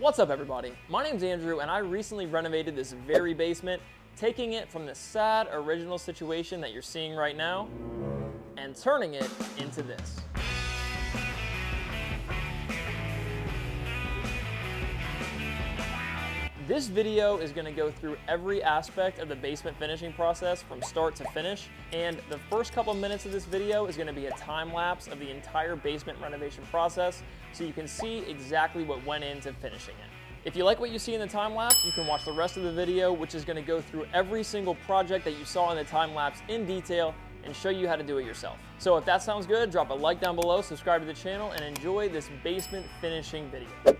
What's up everybody? My name's Andrew and I recently renovated this very basement, taking it from the sad original situation that you're seeing right now and turning it into this. This video is gonna go through every aspect of the basement finishing process from start to finish. And the first couple minutes of this video is gonna be a time lapse of the entire basement renovation process so you can see exactly what went into finishing it. If you like what you see in the time lapse, you can watch the rest of the video, which is gonna go through every single project that you saw in the time lapse in detail and show you how to do it yourself. So if that sounds good, drop a like down below, subscribe to the channel, and enjoy this basement finishing video.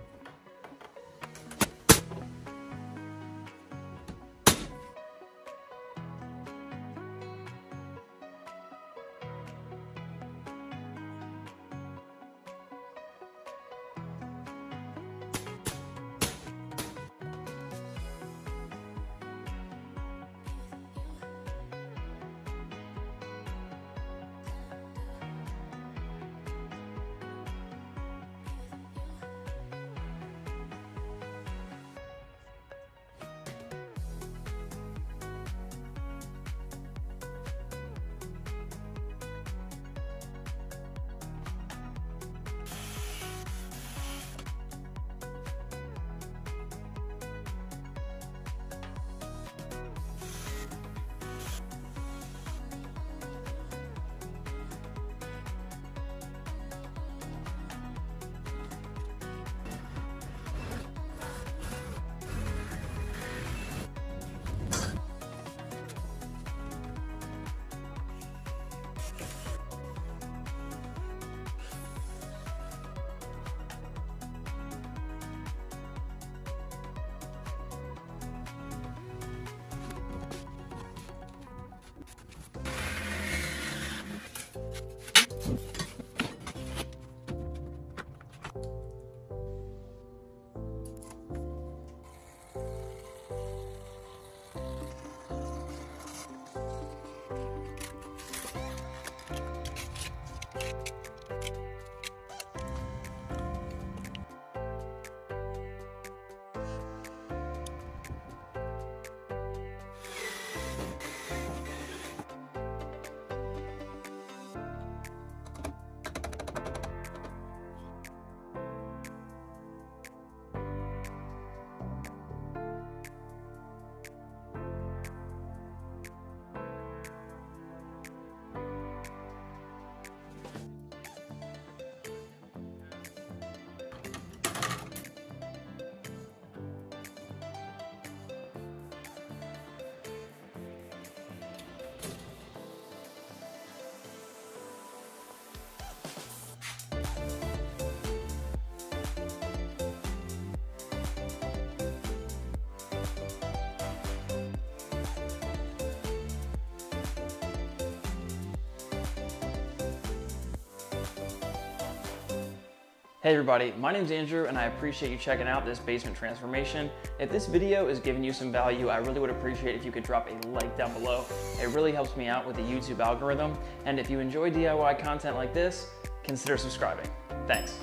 Hey everybody, my name's Andrew and I appreciate you checking out this basement transformation. If this video is giving you some value, I really would appreciate if you could drop a like down below. It really helps me out with the YouTube algorithm. And if you enjoy DIY content like this, consider subscribing. Thanks.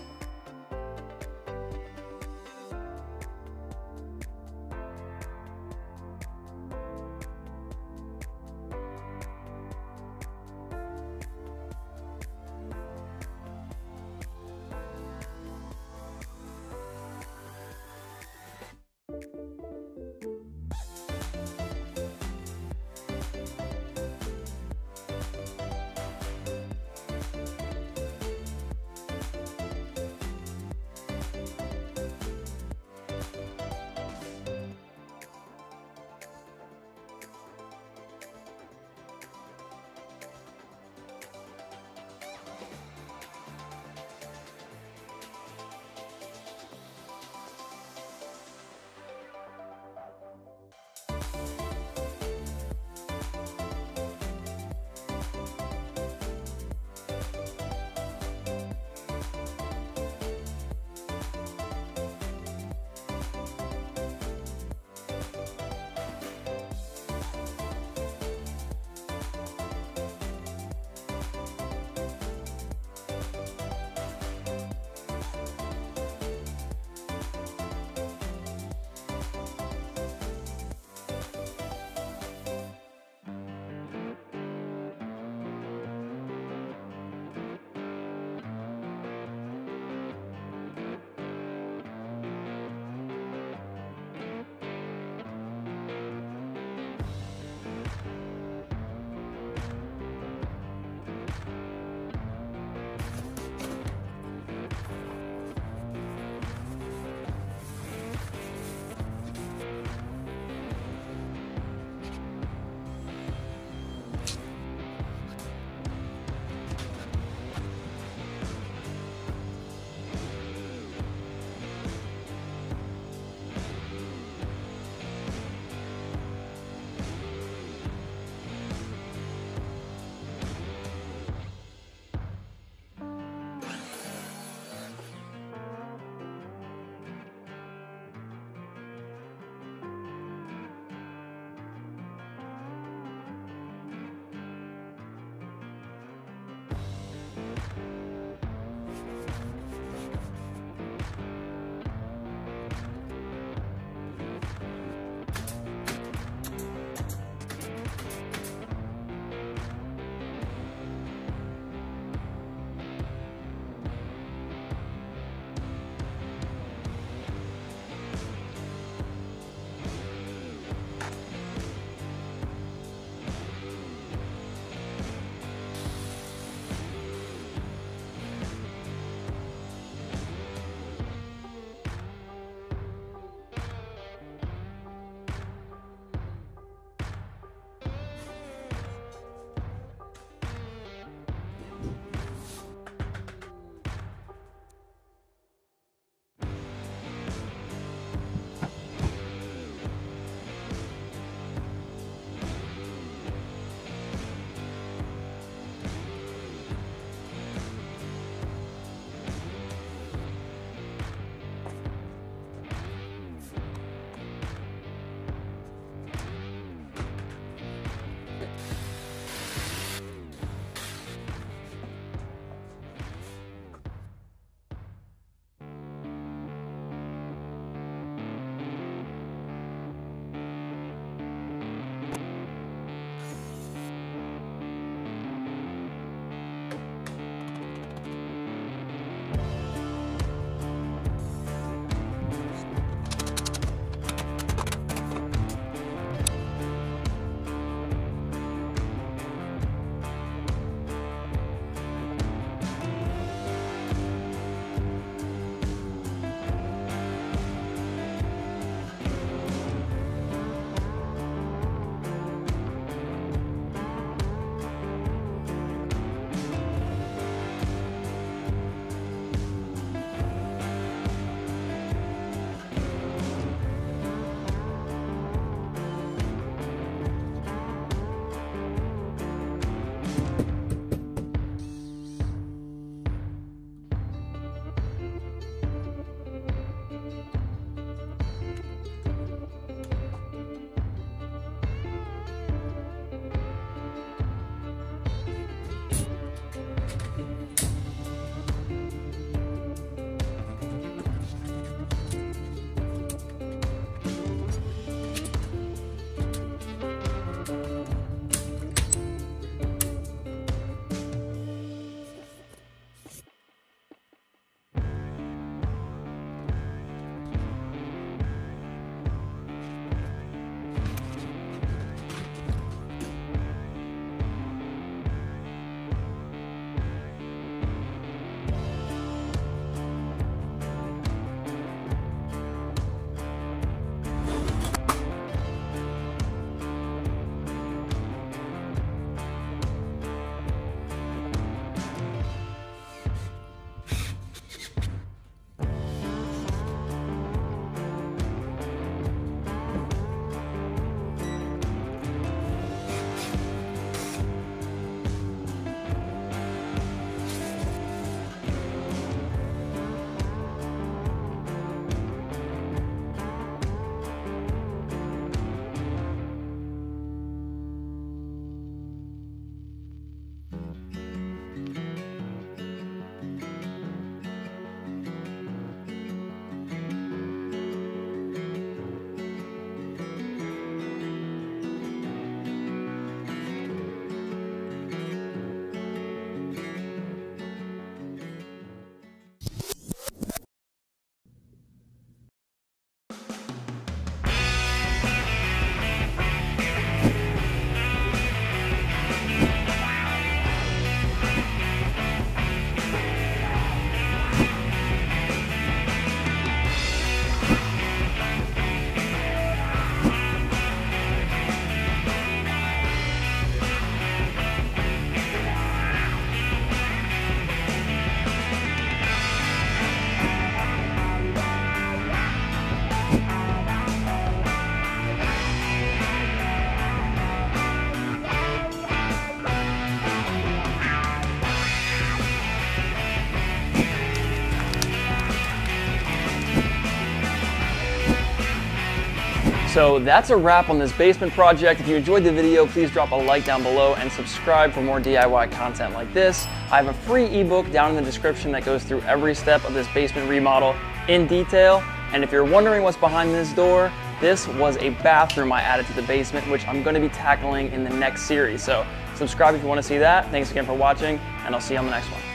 So that's a wrap on this basement project. If you enjoyed the video, please drop a like down below and subscribe for more DIY content like this. I have a free ebook down in the description that goes through every step of this basement remodel in detail. And if you're wondering what's behind this door, this was a bathroom I added to the basement, which I'm gonna be tackling in the next series. So subscribe if you wanna see that. Thanks again for watching, and I'll see you on the next one.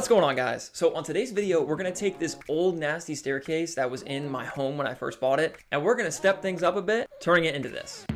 What's going on guys? So on today's video, we're gonna take this old nasty staircase that was in my home when I first bought it, and we're gonna step things up a bit, turning it into this.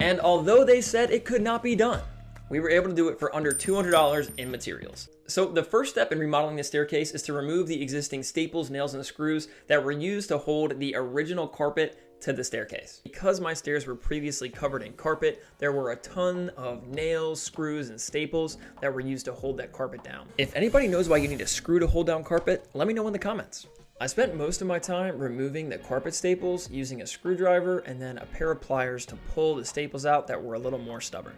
And although they said it could not be done, we were able to do it for under $200 in materials. So the first step in remodeling the staircase is to remove the existing staples, nails, and screws that were used to hold the original carpet to the staircase. Because my stairs were previously covered in carpet, there were a ton of nails, screws, and staples that were used to hold that carpet down. If anybody knows why you need a screw to hold down carpet, let me know in the comments. I spent most of my time removing the carpet staples using a screwdriver and then a pair of pliers to pull the staples out that were a little more stubborn.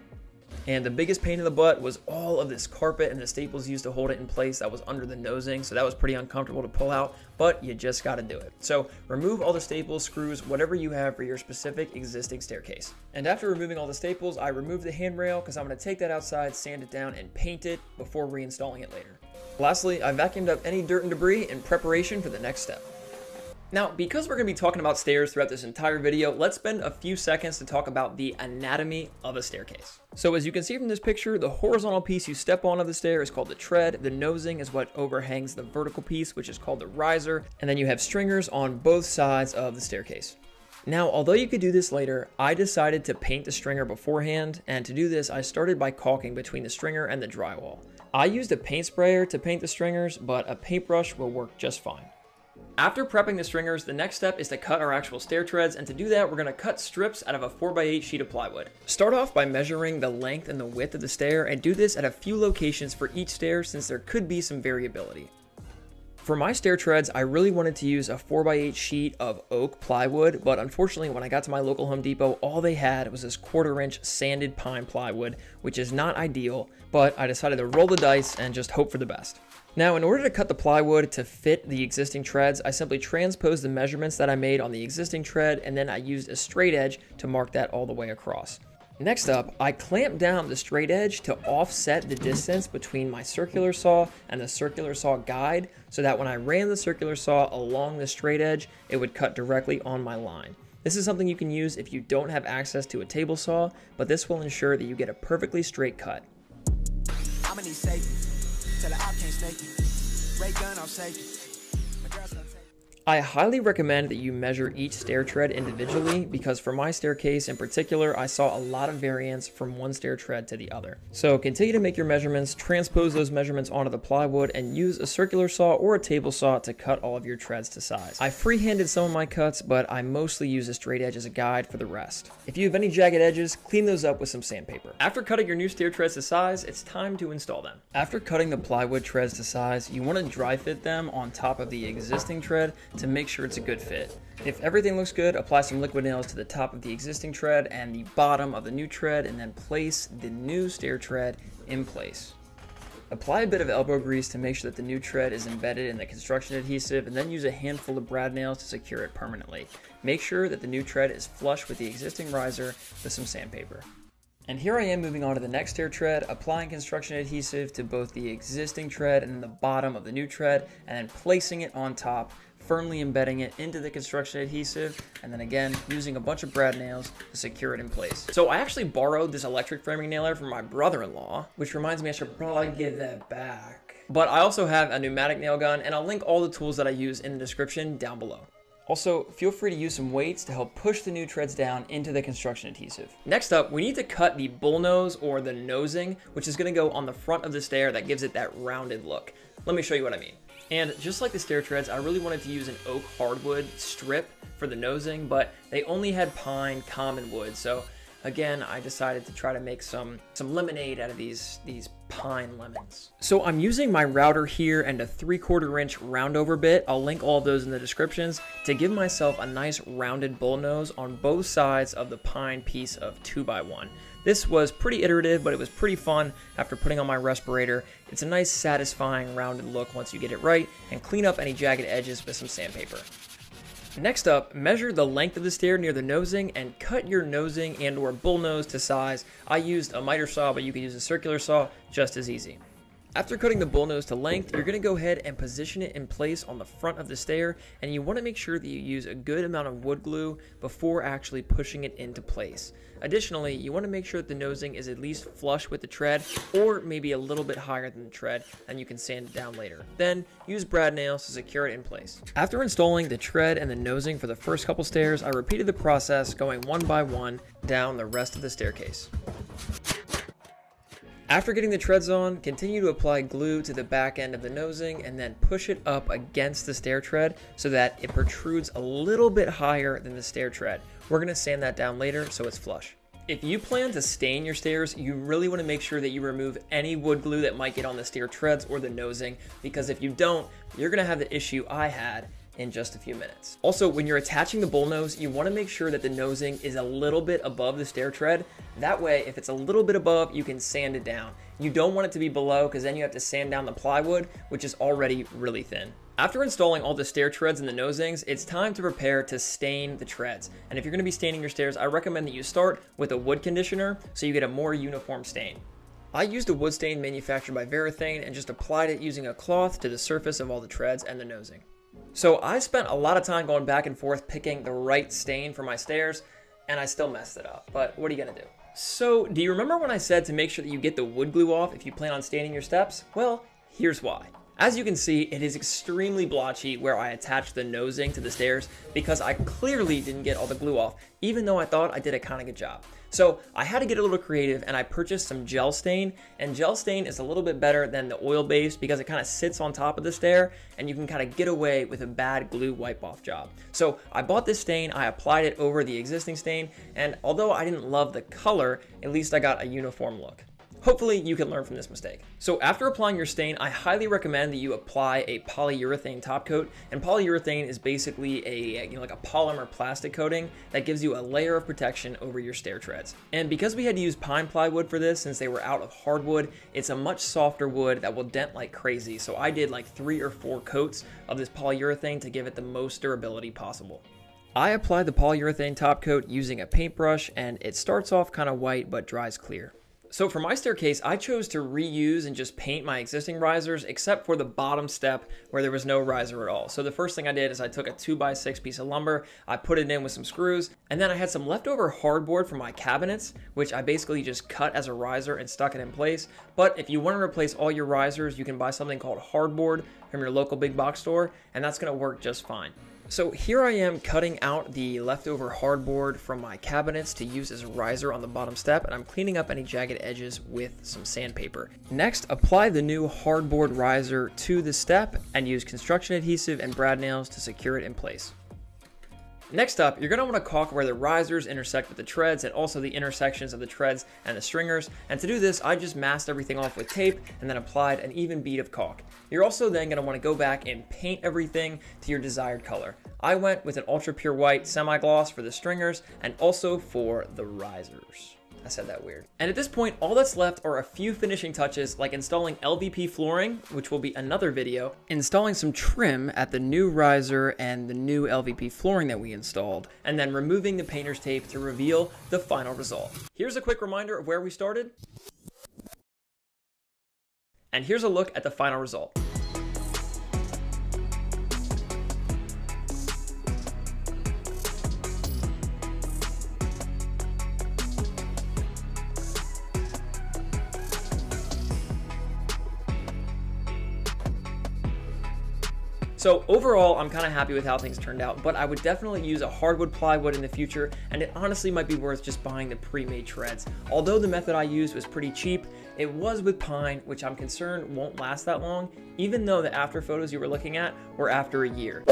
And the biggest pain in the butt was all of this carpet and the staples used to hold it in place that was under the nosing. So that was pretty uncomfortable to pull out, but you just got to do it. So remove all the staples, screws, whatever you have for your specific existing staircase. And after removing all the staples, I removed the handrail because I'm going to take that outside, sand it down, and paint it before reinstalling it later. Lastly, I vacuumed up any dirt and debris in preparation for the next step. Now, because we're going to be talking about stairs throughout this entire video, let's spend a few seconds to talk about the anatomy of a staircase. So as you can see from this picture, the horizontal piece you step on of the stair is called the tread, the nosing is what overhangs the vertical piece, which is called the riser, and then you have stringers on both sides of the staircase. Now, although you could do this later, I decided to paint the stringer beforehand, and to do this, I started by caulking between the stringer and the drywall. I used a paint sprayer to paint the stringers, but a paintbrush will work just fine. After prepping the stringers, the next step is to cut our actual stair treads, and to do that, we're going to cut strips out of a 4x8 sheet of plywood. Start off by measuring the length and the width of the stair, and do this at a few locations for each stair since there could be some variability. For my stair treads, I really wanted to use a 4x8 sheet of oak plywood, but unfortunately when I got to my local Home Depot, all they had was this quarter inch sanded pine plywood, which is not ideal, but I decided to roll the dice and just hope for the best. Now, in order to cut the plywood to fit the existing treads, I simply transposed the measurements that I made on the existing tread, and then I used a straight edge to mark that all the way across. Next up, I clamped down the straight edge to offset the distance between my circular saw and the circular saw guide so that when I ran the circular saw along the straight edge, it would cut directly on my line. This is something you can use if you don't have access to a table saw, but this will ensure that you get a perfectly straight cut. Gun. I highly recommend that you measure each stair tread individually because for my staircase in particular, I saw a lot of variance from one stair tread to the other. So continue to make your measurements, transpose those measurements onto the plywood, and use a circular saw or a table saw to cut all of your treads to size. I freehanded some of my cuts, but I mostly use a straight edge as a guide for the rest. If you have any jagged edges, clean those up with some sandpaper. After cutting your new stair treads to size, it's time to install them. After cutting the plywood treads to size, you want to dry fit them on top of the existing tread to make sure it's a good fit. If everything looks good, apply some liquid nails to the top of the existing tread and the bottom of the new tread, and then place the new stair tread in place. Apply a bit of elbow grease to make sure that the new tread is embedded in the construction adhesive, and then use a handful of brad nails to secure it permanently. Make sure that the new tread is flush with the existing riser with some sandpaper. And here I am moving on to the next stair tread, applying construction adhesive to both the existing tread and the bottom of the new tread, and then placing it on top firmly embedding it into the construction adhesive, and then again, using a bunch of brad nails to secure it in place. So I actually borrowed this electric framing nailer from my brother-in-law, which reminds me I should probably give that back. But I also have a pneumatic nail gun, and I'll link all the tools that I use in the description down below. Also, feel free to use some weights to help push the new treads down into the construction adhesive. Next up, we need to cut the bullnose or the nosing, which is gonna go on the front of the stair that gives it that rounded look. Let me show you what I mean. And just like the stair treads, I really wanted to use an oak hardwood strip for the nosing, but they only had pine common wood, so again, I decided to try to make some, some lemonade out of these, these pine lemons. So I'm using my router here and a 3 quarter inch roundover bit. I'll link all of those in the descriptions to give myself a nice rounded bull nose on both sides of the pine piece of 2x1. This was pretty iterative, but it was pretty fun after putting on my respirator. It's a nice satisfying rounded look once you get it right, and clean up any jagged edges with some sandpaper. Next up, measure the length of the stair near the nosing and cut your nosing and or bull nose to size. I used a miter saw, but you can use a circular saw just as easy. After cutting the bull nose to length, you're going to go ahead and position it in place on the front of the stair, and you want to make sure that you use a good amount of wood glue before actually pushing it into place. Additionally, you want to make sure that the nosing is at least flush with the tread, or maybe a little bit higher than the tread, and you can sand it down later. Then, use brad nails to secure it in place. After installing the tread and the nosing for the first couple stairs, I repeated the process going one by one down the rest of the staircase. After getting the treads on, continue to apply glue to the back end of the nosing and then push it up against the stair tread so that it protrudes a little bit higher than the stair tread. We're to sand that down later so it's flush. If you plan to stain your stairs, you really want to make sure that you remove any wood glue that might get on the stair treads or the nosing because if you don't, you're going to have the issue I had in just a few minutes. Also, when you're attaching the bull nose, you want to make sure that the nosing is a little bit above the stair tread. That way, if it's a little bit above, you can sand it down. You don't want it to be below because then you have to sand down the plywood, which is already really thin. After installing all the stair treads and the nosings, it's time to prepare to stain the treads. And if you're gonna be staining your stairs, I recommend that you start with a wood conditioner so you get a more uniform stain. I used a wood stain manufactured by Varathane and just applied it using a cloth to the surface of all the treads and the nosing. So I spent a lot of time going back and forth picking the right stain for my stairs, and I still messed it up. But what are you gonna do? So, do you remember when I said to make sure that you get the wood glue off if you plan on staining your steps? Well, here's why. As you can see, it is extremely blotchy where I attached the nosing to the stairs because I clearly didn't get all the glue off, even though I thought I did a kind of good job. So I had to get a little creative and I purchased some gel stain and gel stain is a little bit better than the oil base because it kind of sits on top of the stair and you can kind of get away with a bad glue wipe off job. So I bought this stain, I applied it over the existing stain and although I didn't love the color, at least I got a uniform look. Hopefully you can learn from this mistake. So after applying your stain, I highly recommend that you apply a polyurethane top coat. And polyurethane is basically a, you know, like a polymer plastic coating that gives you a layer of protection over your stair treads. And because we had to use pine plywood for this, since they were out of hardwood, it's a much softer wood that will dent like crazy. So I did like three or four coats of this polyurethane to give it the most durability possible. I applied the polyurethane top coat using a paintbrush and it starts off kind of white but dries clear. So for my staircase, I chose to reuse and just paint my existing risers except for the bottom step where there was no riser at all. So the first thing I did is I took a 2x6 piece of lumber, I put it in with some screws, and then I had some leftover hardboard from my cabinets, which I basically just cut as a riser and stuck it in place. But if you want to replace all your risers, you can buy something called hardboard from your local big box store, and that's going to work just fine. So here I am cutting out the leftover hardboard from my cabinets to use as a riser on the bottom step and I'm cleaning up any jagged edges with some sandpaper. Next, apply the new hardboard riser to the step and use construction adhesive and brad nails to secure it in place. Next up, you're going to want to caulk where the risers intersect with the treads and also the intersections of the treads and the stringers. And to do this, I just masked everything off with tape and then applied an even bead of caulk. You're also then going to want to go back and paint everything to your desired color. I went with an ultra pure white semi-gloss for the stringers and also for the risers. I said that weird. And at this point, all that's left are a few finishing touches like installing LVP flooring, which will be another video, installing some trim at the new riser and the new LVP flooring that we installed, and then removing the painter's tape to reveal the final result. Here's a quick reminder of where we started. And here's a look at the final result. So overall, I'm kind of happy with how things turned out, but I would definitely use a hardwood plywood in the future, and it honestly might be worth just buying the pre-made treads. Although the method I used was pretty cheap, it was with pine, which I'm concerned won't last that long, even though the after photos you were looking at were after a year.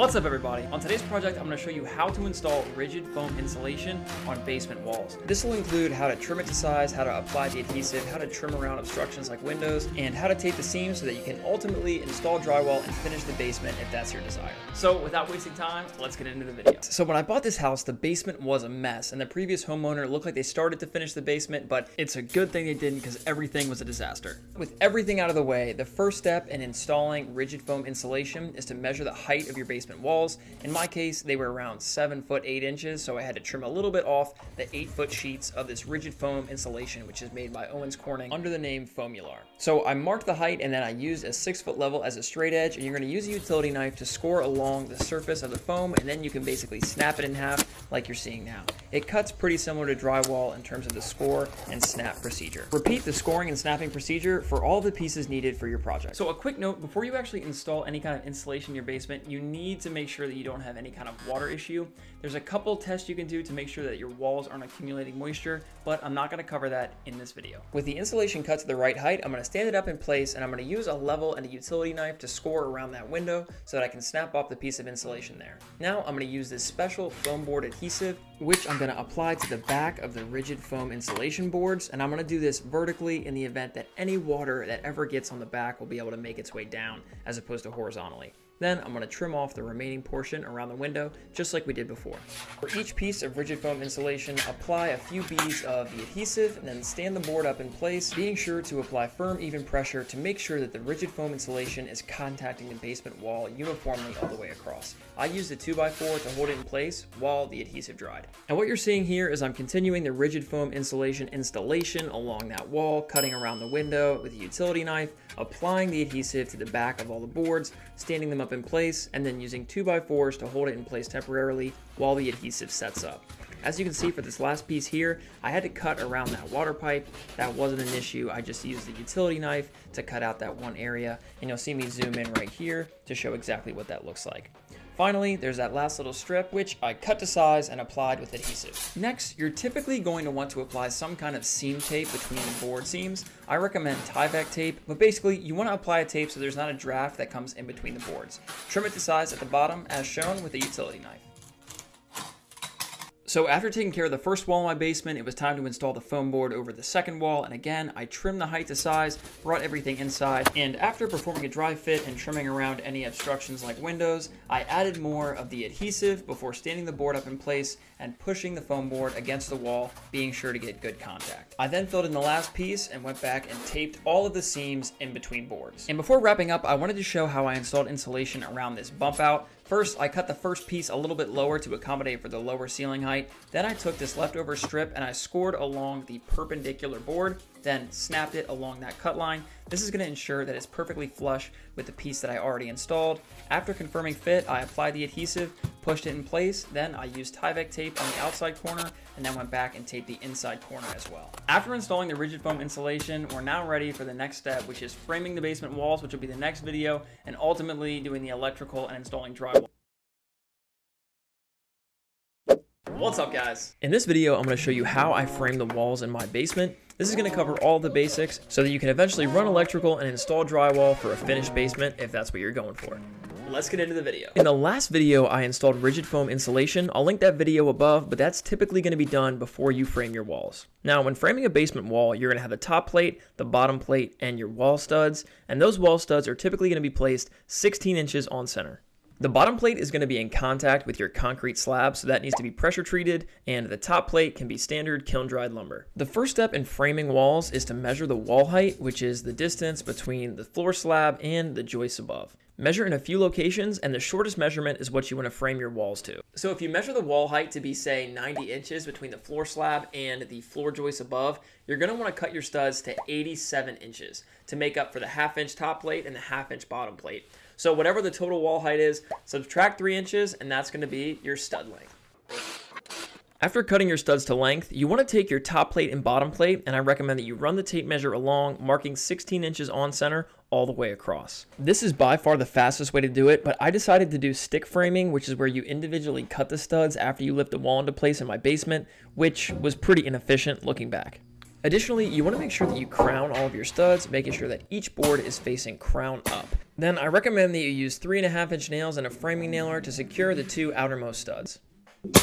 What's up everybody? On today's project, I'm going to show you how to install rigid foam insulation on basement walls. This will include how to trim it to size, how to apply the adhesive, how to trim around obstructions like windows, and how to tape the seams so that you can ultimately install drywall and finish the basement if that's your desire. So without wasting time, let's get into the video. So when I bought this house, the basement was a mess, and the previous homeowner looked like they started to finish the basement, but it's a good thing they didn't because everything was a disaster. With everything out of the way, the first step in installing rigid foam insulation is to measure the height of your basement basement walls. In my case, they were around 7 foot 8 inches, so I had to trim a little bit off the 8 foot sheets of this rigid foam insulation, which is made by Owens Corning under the name Foamular. So I marked the height and then I used a 6 foot level as a straight edge, and you're going to use a utility knife to score along the surface of the foam, and then you can basically snap it in half like you're seeing now. It cuts pretty similar to drywall in terms of the score and snap procedure. Repeat the scoring and snapping procedure for all the pieces needed for your project. So a quick note, before you actually install any kind of insulation in your basement, you need to make sure that you don't have any kind of water issue. There's a couple tests you can do to make sure that your walls aren't accumulating moisture, but I'm not gonna cover that in this video. With the insulation cut to the right height, I'm gonna stand it up in place and I'm gonna use a level and a utility knife to score around that window so that I can snap off the piece of insulation there. Now I'm gonna use this special foam board adhesive, which I'm gonna apply to the back of the rigid foam insulation boards, and I'm gonna do this vertically in the event that any water that ever gets on the back will be able to make its way down as opposed to horizontally. Then I'm going to trim off the remaining portion around the window, just like we did before. For each piece of rigid foam insulation, apply a few beads of the adhesive and then stand the board up in place, being sure to apply firm, even pressure to make sure that the rigid foam insulation is contacting the basement wall uniformly all the way across. I used a 2x4 to hold it in place while the adhesive dried. And what you're seeing here is I'm continuing the rigid foam insulation installation along that wall, cutting around the window with a utility knife, applying the adhesive to the back of all the boards, standing them up up in place, and then using 2x4s to hold it in place temporarily while the adhesive sets up. As you can see for this last piece here, I had to cut around that water pipe. That wasn't an issue. I just used the utility knife to cut out that one area. And you'll see me zoom in right here to show exactly what that looks like. Finally, there's that last little strip, which I cut to size and applied with adhesive. Next, you're typically going to want to apply some kind of seam tape between the board seams. I recommend Tyvek tape, but basically you want to apply a tape so there's not a draft that comes in between the boards. Trim it to size at the bottom as shown with a utility knife. So after taking care of the first wall in my basement, it was time to install the foam board over the second wall. And again, I trimmed the height to size, brought everything inside. And after performing a dry fit and trimming around any obstructions like windows, I added more of the adhesive before standing the board up in place and pushing the foam board against the wall, being sure to get good contact. I then filled in the last piece and went back and taped all of the seams in between boards. And before wrapping up, I wanted to show how I installed insulation around this bump out. First, I cut the first piece a little bit lower to accommodate for the lower ceiling height. Then I took this leftover strip and I scored along the perpendicular board, then snapped it along that cut line. This is going to ensure that it's perfectly flush with the piece that I already installed. After confirming fit, I applied the adhesive, pushed it in place, then I used Tyvek tape on the outside corner, and then went back and taped the inside corner as well. After installing the rigid foam insulation, we're now ready for the next step, which is framing the basement walls, which will be the next video, and ultimately doing the electrical and installing drywall. What's up guys? In this video, I'm going to show you how I frame the walls in my basement. This is going to cover all the basics so that you can eventually run electrical and install drywall for a finished basement if that's what you're going for. Let's get into the video. In the last video, I installed rigid foam insulation. I'll link that video above, but that's typically going to be done before you frame your walls. Now, when framing a basement wall, you're going to have the top plate, the bottom plate, and your wall studs, and those wall studs are typically going to be placed 16 inches on center. The bottom plate is going to be in contact with your concrete slab, so that needs to be pressure treated, and the top plate can be standard kiln dried lumber. The first step in framing walls is to measure the wall height, which is the distance between the floor slab and the joists above. Measure in a few locations, and the shortest measurement is what you want to frame your walls to. So if you measure the wall height to be, say, 90 inches between the floor slab and the floor joists above, you're going to want to cut your studs to 87 inches to make up for the half inch top plate and the half inch bottom plate. So whatever the total wall height is, subtract 3 inches, and that's going to be your stud length. After cutting your studs to length, you want to take your top plate and bottom plate, and I recommend that you run the tape measure along, marking 16 inches on center all the way across. This is by far the fastest way to do it, but I decided to do stick framing, which is where you individually cut the studs after you lift the wall into place in my basement, which was pretty inefficient looking back. Additionally, you want to make sure that you crown all of your studs, making sure that each board is facing crown up. Then I recommend that you use 3.5 inch nails and a framing nailer to secure the two outermost studs.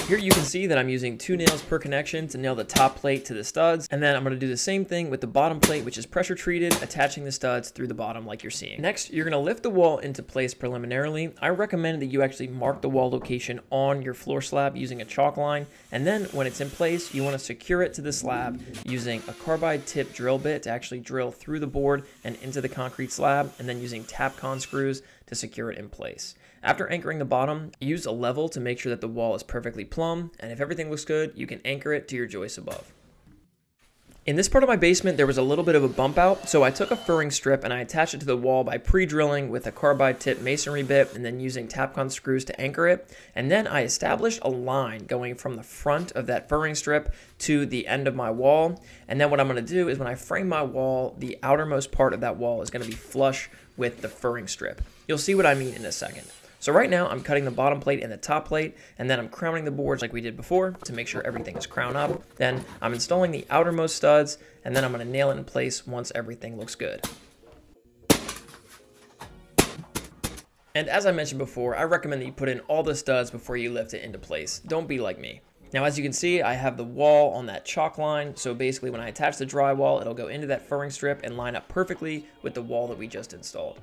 Here you can see that I'm using two nails per connection to nail the top plate to the studs, and then I'm going to do the same thing with the bottom plate, which is pressure treated, attaching the studs through the bottom like you're seeing. Next, you're going to lift the wall into place preliminarily. I recommend that you actually mark the wall location on your floor slab using a chalk line, and then when it's in place, you want to secure it to the slab using a carbide tip drill bit to actually drill through the board and into the concrete slab, and then using Tapcon screws to secure it in place. After anchoring the bottom, use a level to make sure that the wall is perfectly plumb, and if everything looks good, you can anchor it to your joist above. In this part of my basement, there was a little bit of a bump out, so I took a furring strip and I attached it to the wall by pre-drilling with a carbide tip masonry bit and then using Tapcon screws to anchor it. And then I established a line going from the front of that furring strip to the end of my wall. And then what I'm gonna do is when I frame my wall, the outermost part of that wall is gonna be flush with the furring strip. You'll see what I mean in a second. So right now I'm cutting the bottom plate and the top plate and then I'm crowning the boards like we did before to make sure everything is crowned up. Then I'm installing the outermost studs and then I'm going to nail it in place once everything looks good. And as I mentioned before, I recommend that you put in all the studs before you lift it into place. Don't be like me. Now, as you can see, I have the wall on that chalk line. So basically when I attach the drywall, it'll go into that furring strip and line up perfectly with the wall that we just installed.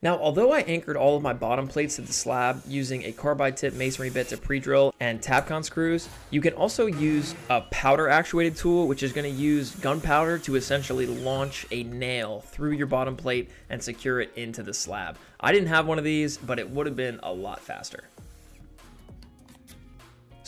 Now, although I anchored all of my bottom plates to the slab using a carbide tip masonry bit to pre-drill and Tapcon screws, you can also use a powder actuated tool, which is going to use gunpowder to essentially launch a nail through your bottom plate and secure it into the slab. I didn't have one of these, but it would have been a lot faster.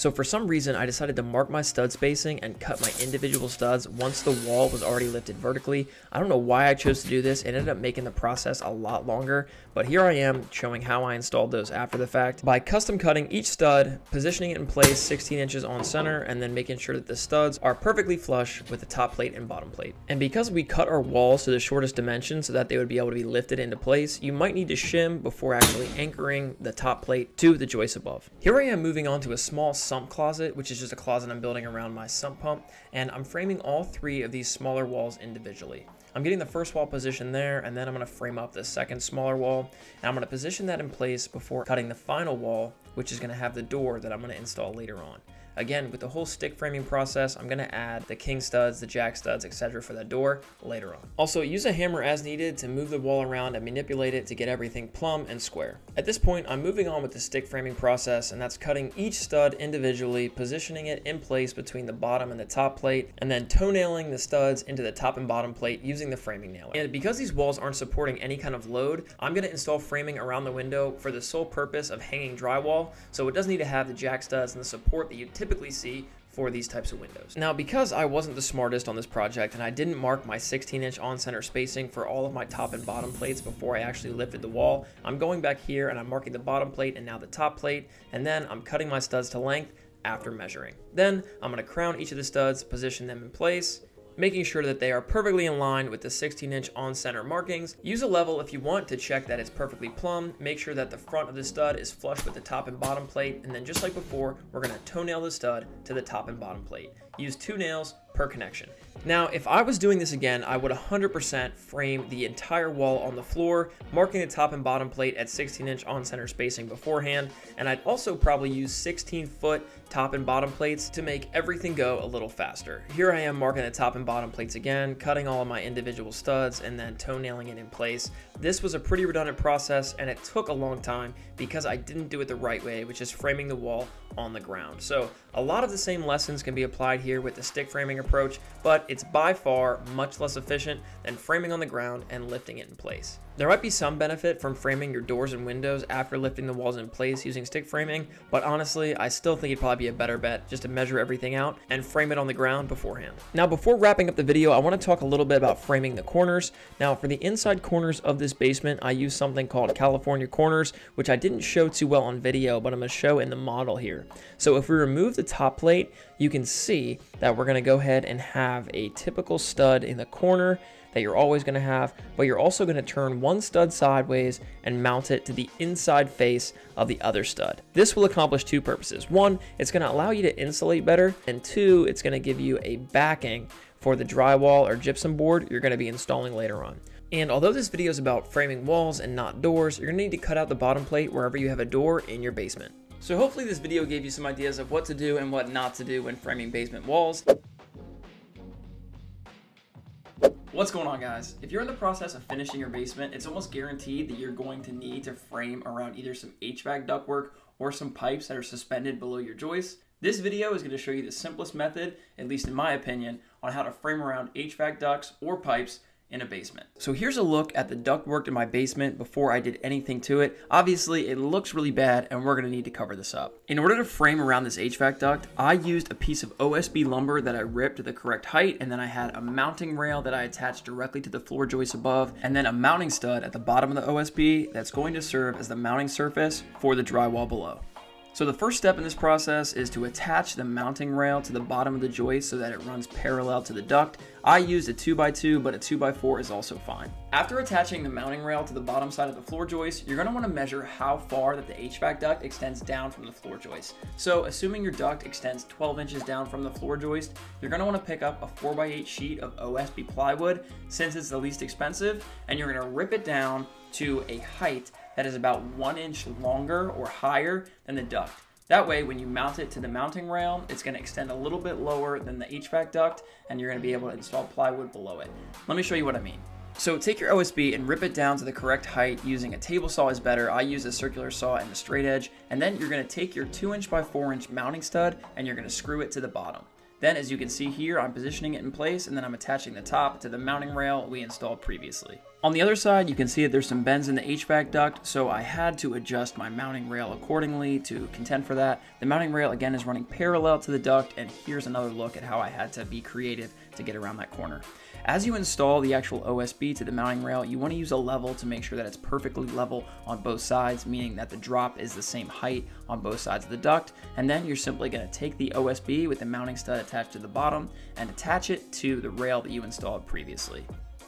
So for some reason, I decided to mark my stud spacing and cut my individual studs once the wall was already lifted vertically. I don't know why I chose to do this. It ended up making the process a lot longer, but here I am showing how I installed those after the fact by custom cutting each stud, positioning it in place 16 inches on center, and then making sure that the studs are perfectly flush with the top plate and bottom plate. And because we cut our walls to the shortest dimension so that they would be able to be lifted into place, you might need to shim before actually anchoring the top plate to the joist above. Here I am moving on to a small sump closet, which is just a closet I'm building around my sump pump, and I'm framing all three of these smaller walls individually. I'm getting the first wall position there, and then I'm going to frame up the second smaller wall, and I'm going to position that in place before cutting the final wall, which is going to have the door that I'm going to install later on. Again, with the whole stick framing process, I'm gonna add the king studs, the jack studs, etc. for that door later on. Also, use a hammer as needed to move the wall around and manipulate it to get everything plumb and square. At this point, I'm moving on with the stick framing process, and that's cutting each stud individually, positioning it in place between the bottom and the top plate, and then toenailing the studs into the top and bottom plate using the framing nailer. And because these walls aren't supporting any kind of load, I'm gonna install framing around the window for the sole purpose of hanging drywall, so it doesn't need to have the jack studs and the support that you typically typically see for these types of windows. Now, because I wasn't the smartest on this project and I didn't mark my 16 inch on center spacing for all of my top and bottom plates before I actually lifted the wall, I'm going back here and I'm marking the bottom plate and now the top plate, and then I'm cutting my studs to length after measuring. Then I'm gonna crown each of the studs, position them in place, making sure that they are perfectly in line with the 16 inch on center markings. Use a level if you want to check that it's perfectly plumb. Make sure that the front of the stud is flush with the top and bottom plate. And then just like before, we're gonna toenail the stud to the top and bottom plate. Use two nails per connection. Now, if I was doing this again, I would 100% frame the entire wall on the floor, marking the top and bottom plate at 16 inch on center spacing beforehand, and I'd also probably use 16 foot top and bottom plates to make everything go a little faster. Here I am marking the top and bottom plates again, cutting all of my individual studs and then toenailing it in place. This was a pretty redundant process and it took a long time because I didn't do it the right way, which is framing the wall on the ground. So a lot of the same lessons can be applied here with the stick framing approach, but it's by far much less efficient than framing on the ground and lifting it in place. There might be some benefit from framing your doors and windows after lifting the walls in place using stick framing, but honestly, I still think it'd probably be a better bet just to measure everything out and frame it on the ground beforehand. Now, before wrapping up the video, I want to talk a little bit about framing the corners. Now, for the inside corners of this basement, I use something called California corners, which I didn't show too well on video, but I'm going to show in the model here. So if we remove the top plate, you can see that we're going to go ahead and have a typical stud in the corner that you're always going to have, but you're also going to turn one stud sideways and mount it to the inside face of the other stud. This will accomplish two purposes. One, it's going to allow you to insulate better, and two, it's going to give you a backing for the drywall or gypsum board you're going to be installing later on. And although this video is about framing walls and not doors, you're gonna need to cut out the bottom plate wherever you have a door in your basement. So hopefully this video gave you some ideas of what to do and what not to do when framing basement walls. What's going on guys? If you're in the process of finishing your basement, it's almost guaranteed that you're going to need to frame around either some HVAC ductwork or some pipes that are suspended below your joists. This video is going to show you the simplest method, at least in my opinion, on how to frame around HVAC ducts or pipes in a basement. So here's a look at the ductwork in my basement before I did anything to it. Obviously, it looks really bad and we're gonna need to cover this up. In order to frame around this HVAC duct, I used a piece of OSB lumber that I ripped to the correct height and then I had a mounting rail that I attached directly to the floor joist above and then a mounting stud at the bottom of the OSB that's going to serve as the mounting surface for the drywall below. So the first step in this process is to attach the mounting rail to the bottom of the joist so that it runs parallel to the duct. I used a 2x2, but a 2x4 is also fine. After attaching the mounting rail to the bottom side of the floor joist, you're going to want to measure how far that the HVAC duct extends down from the floor joist. So assuming your duct extends 12 inches down from the floor joist, you're going to want to pick up a 4x8 sheet of OSB plywood since it's the least expensive, and you're going to rip it down to a height that is about one inch longer or higher than the duct. That way, when you mount it to the mounting rail, it's going to extend a little bit lower than the HVAC duct, and you're going to be able to install plywood below it. Let me show you what I mean. So take your OSB and rip it down to the correct height using a table saw is better. I use a circular saw and a straight edge. And then you're gonna take your two inch by four inch mounting stud and you're gonna screw it to the bottom. Then as you can see here, I'm positioning it in place and then I'm attaching the top to the mounting rail we installed previously. On the other side, you can see that there's some bends in the HVAC duct, so I had to adjust my mounting rail accordingly to contend for that. The mounting rail again is running parallel to the duct, and here's another look at how I had to be creative to get around that corner. As you install the actual OSB to the mounting rail, you want to use a level to make sure that it's perfectly level on both sides, meaning that the drop is the same height on both sides of the duct. And then you're simply going to take the OSB with the mounting stud attached to the bottom and attach it to the rail that you installed previously.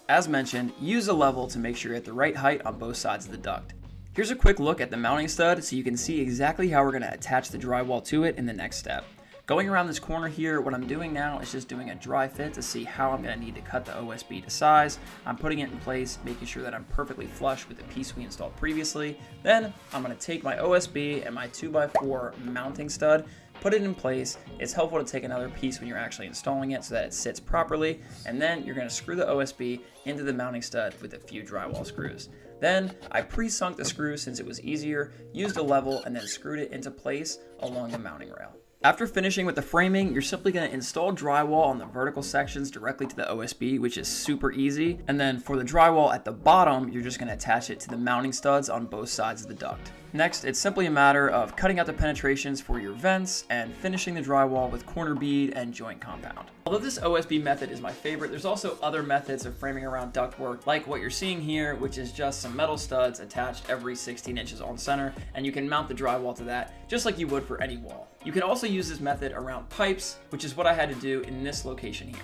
As mentioned, use a level to make sure you're at the right height on both sides of the duct. Here's a quick look at the mounting stud so you can see exactly how we're going to attach the drywall to it in the next step. Going around this corner here, what I'm doing now is just doing a dry fit to see how I'm going to need to cut the OSB to size. I'm putting it in place, making sure that I'm perfectly flush with the piece we installed previously. Then I'm going to take my OSB and my 2x4 mounting stud put it in place. It's helpful to take another piece when you're actually installing it so that it sits properly. And then you're gonna screw the OSB into the mounting stud with a few drywall screws. Then I pre-sunk the screw since it was easier, used a level, and then screwed it into place along the mounting rail. After finishing with the framing, you're simply going to install drywall on the vertical sections directly to the OSB, which is super easy. And then for the drywall at the bottom, you're just going to attach it to the mounting studs on both sides of the duct. Next, it's simply a matter of cutting out the penetrations for your vents and finishing the drywall with corner bead and joint compound. Although this OSB method is my favorite, there's also other methods of framing around ductwork, like what you're seeing here, which is just some metal studs attached every 16 inches on center, and you can mount the drywall to that, just like you would for any wall. You can also use this method around pipes, which is what I had to do in this location here.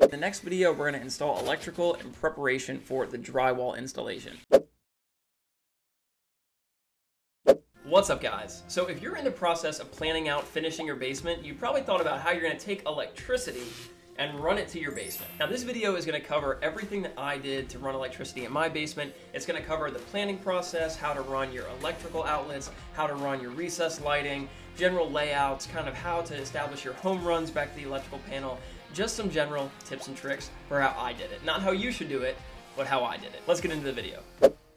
In the next video, we're to install electrical in preparation for the drywall installation. What's up guys? So if you're in the process of planning out finishing your basement, you probably thought about how you're going to take electricity and run it to your basement. Now this video is gonna cover everything that I did to run electricity in my basement. It's gonna cover the planning process, how to run your electrical outlets, how to run your recess lighting, general layouts, kind of how to establish your home runs back to the electrical panel, just some general tips and tricks for how I did it. Not how you should do it, but how I did it. Let's get into the video.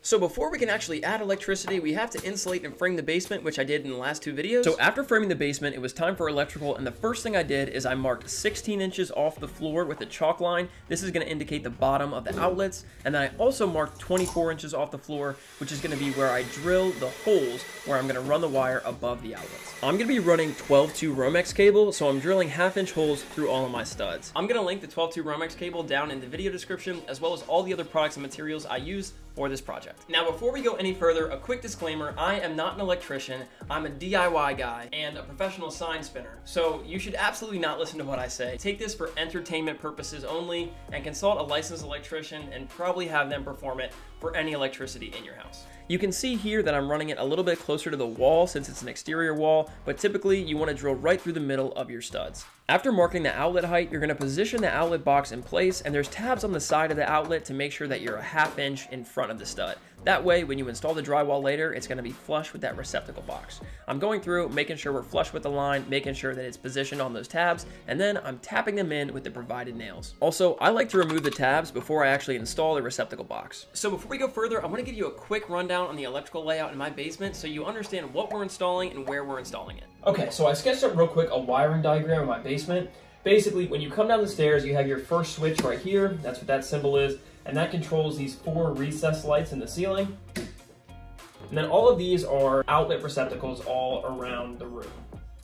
So before we can actually add electricity, we have to insulate and frame the basement, which I did in the last two videos. So after framing the basement, it was time for electrical, and the first thing I did is I marked 16 inches off the floor with a chalk line. This is gonna indicate the bottom of the outlets, and then I also marked 24 inches off the floor, which is gonna be where I drill the holes where I'm gonna run the wire above the outlets. I'm gonna be running 12-2 Romex cable, so I'm drilling half-inch holes through all of my studs. I'm gonna link the 12-2 Romex cable down in the video description, as well as all the other products and materials I use for this project. Now, before we go any further, a quick disclaimer, I am not an electrician, I'm a DIY guy and a professional sign spinner, so you should absolutely not listen to what I say. Take this for entertainment purposes only and consult a licensed electrician and probably have them perform it for any electricity in your house. You can see here that I'm running it a little bit closer to the wall since it's an exterior wall, but typically you want to drill right through the middle of your studs. After marking the outlet height, you're going to position the outlet box in place and there's tabs on the side of the outlet to make sure that you're a half inch in front of the stud. That way, when you install the drywall later, it's gonna be flush with that receptacle box. I'm going through, making sure we're flush with the line, making sure that it's positioned on those tabs, and then I'm tapping them in with the provided nails. Also, I like to remove the tabs before I actually install the receptacle box. So before we go further, I wanna give you a quick rundown on the electrical layout in my basement so you understand what we're installing and where we're installing it. Okay, so I sketched up real quick a wiring diagram of my basement. Basically, when you come down the stairs, you have your first switch right here. That's what that symbol is and that controls these four recessed lights in the ceiling. And then all of these are outlet receptacles all around the room.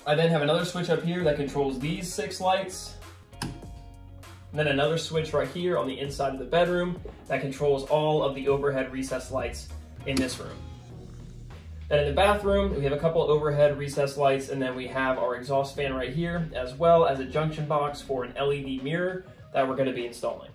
I then have another switch up here that controls these six lights. And then another switch right here on the inside of the bedroom that controls all of the overhead recessed lights in this room. Then in the bathroom, we have a couple overhead recessed lights, and then we have our exhaust fan right here, as well as a junction box for an LED mirror that we're gonna be installing.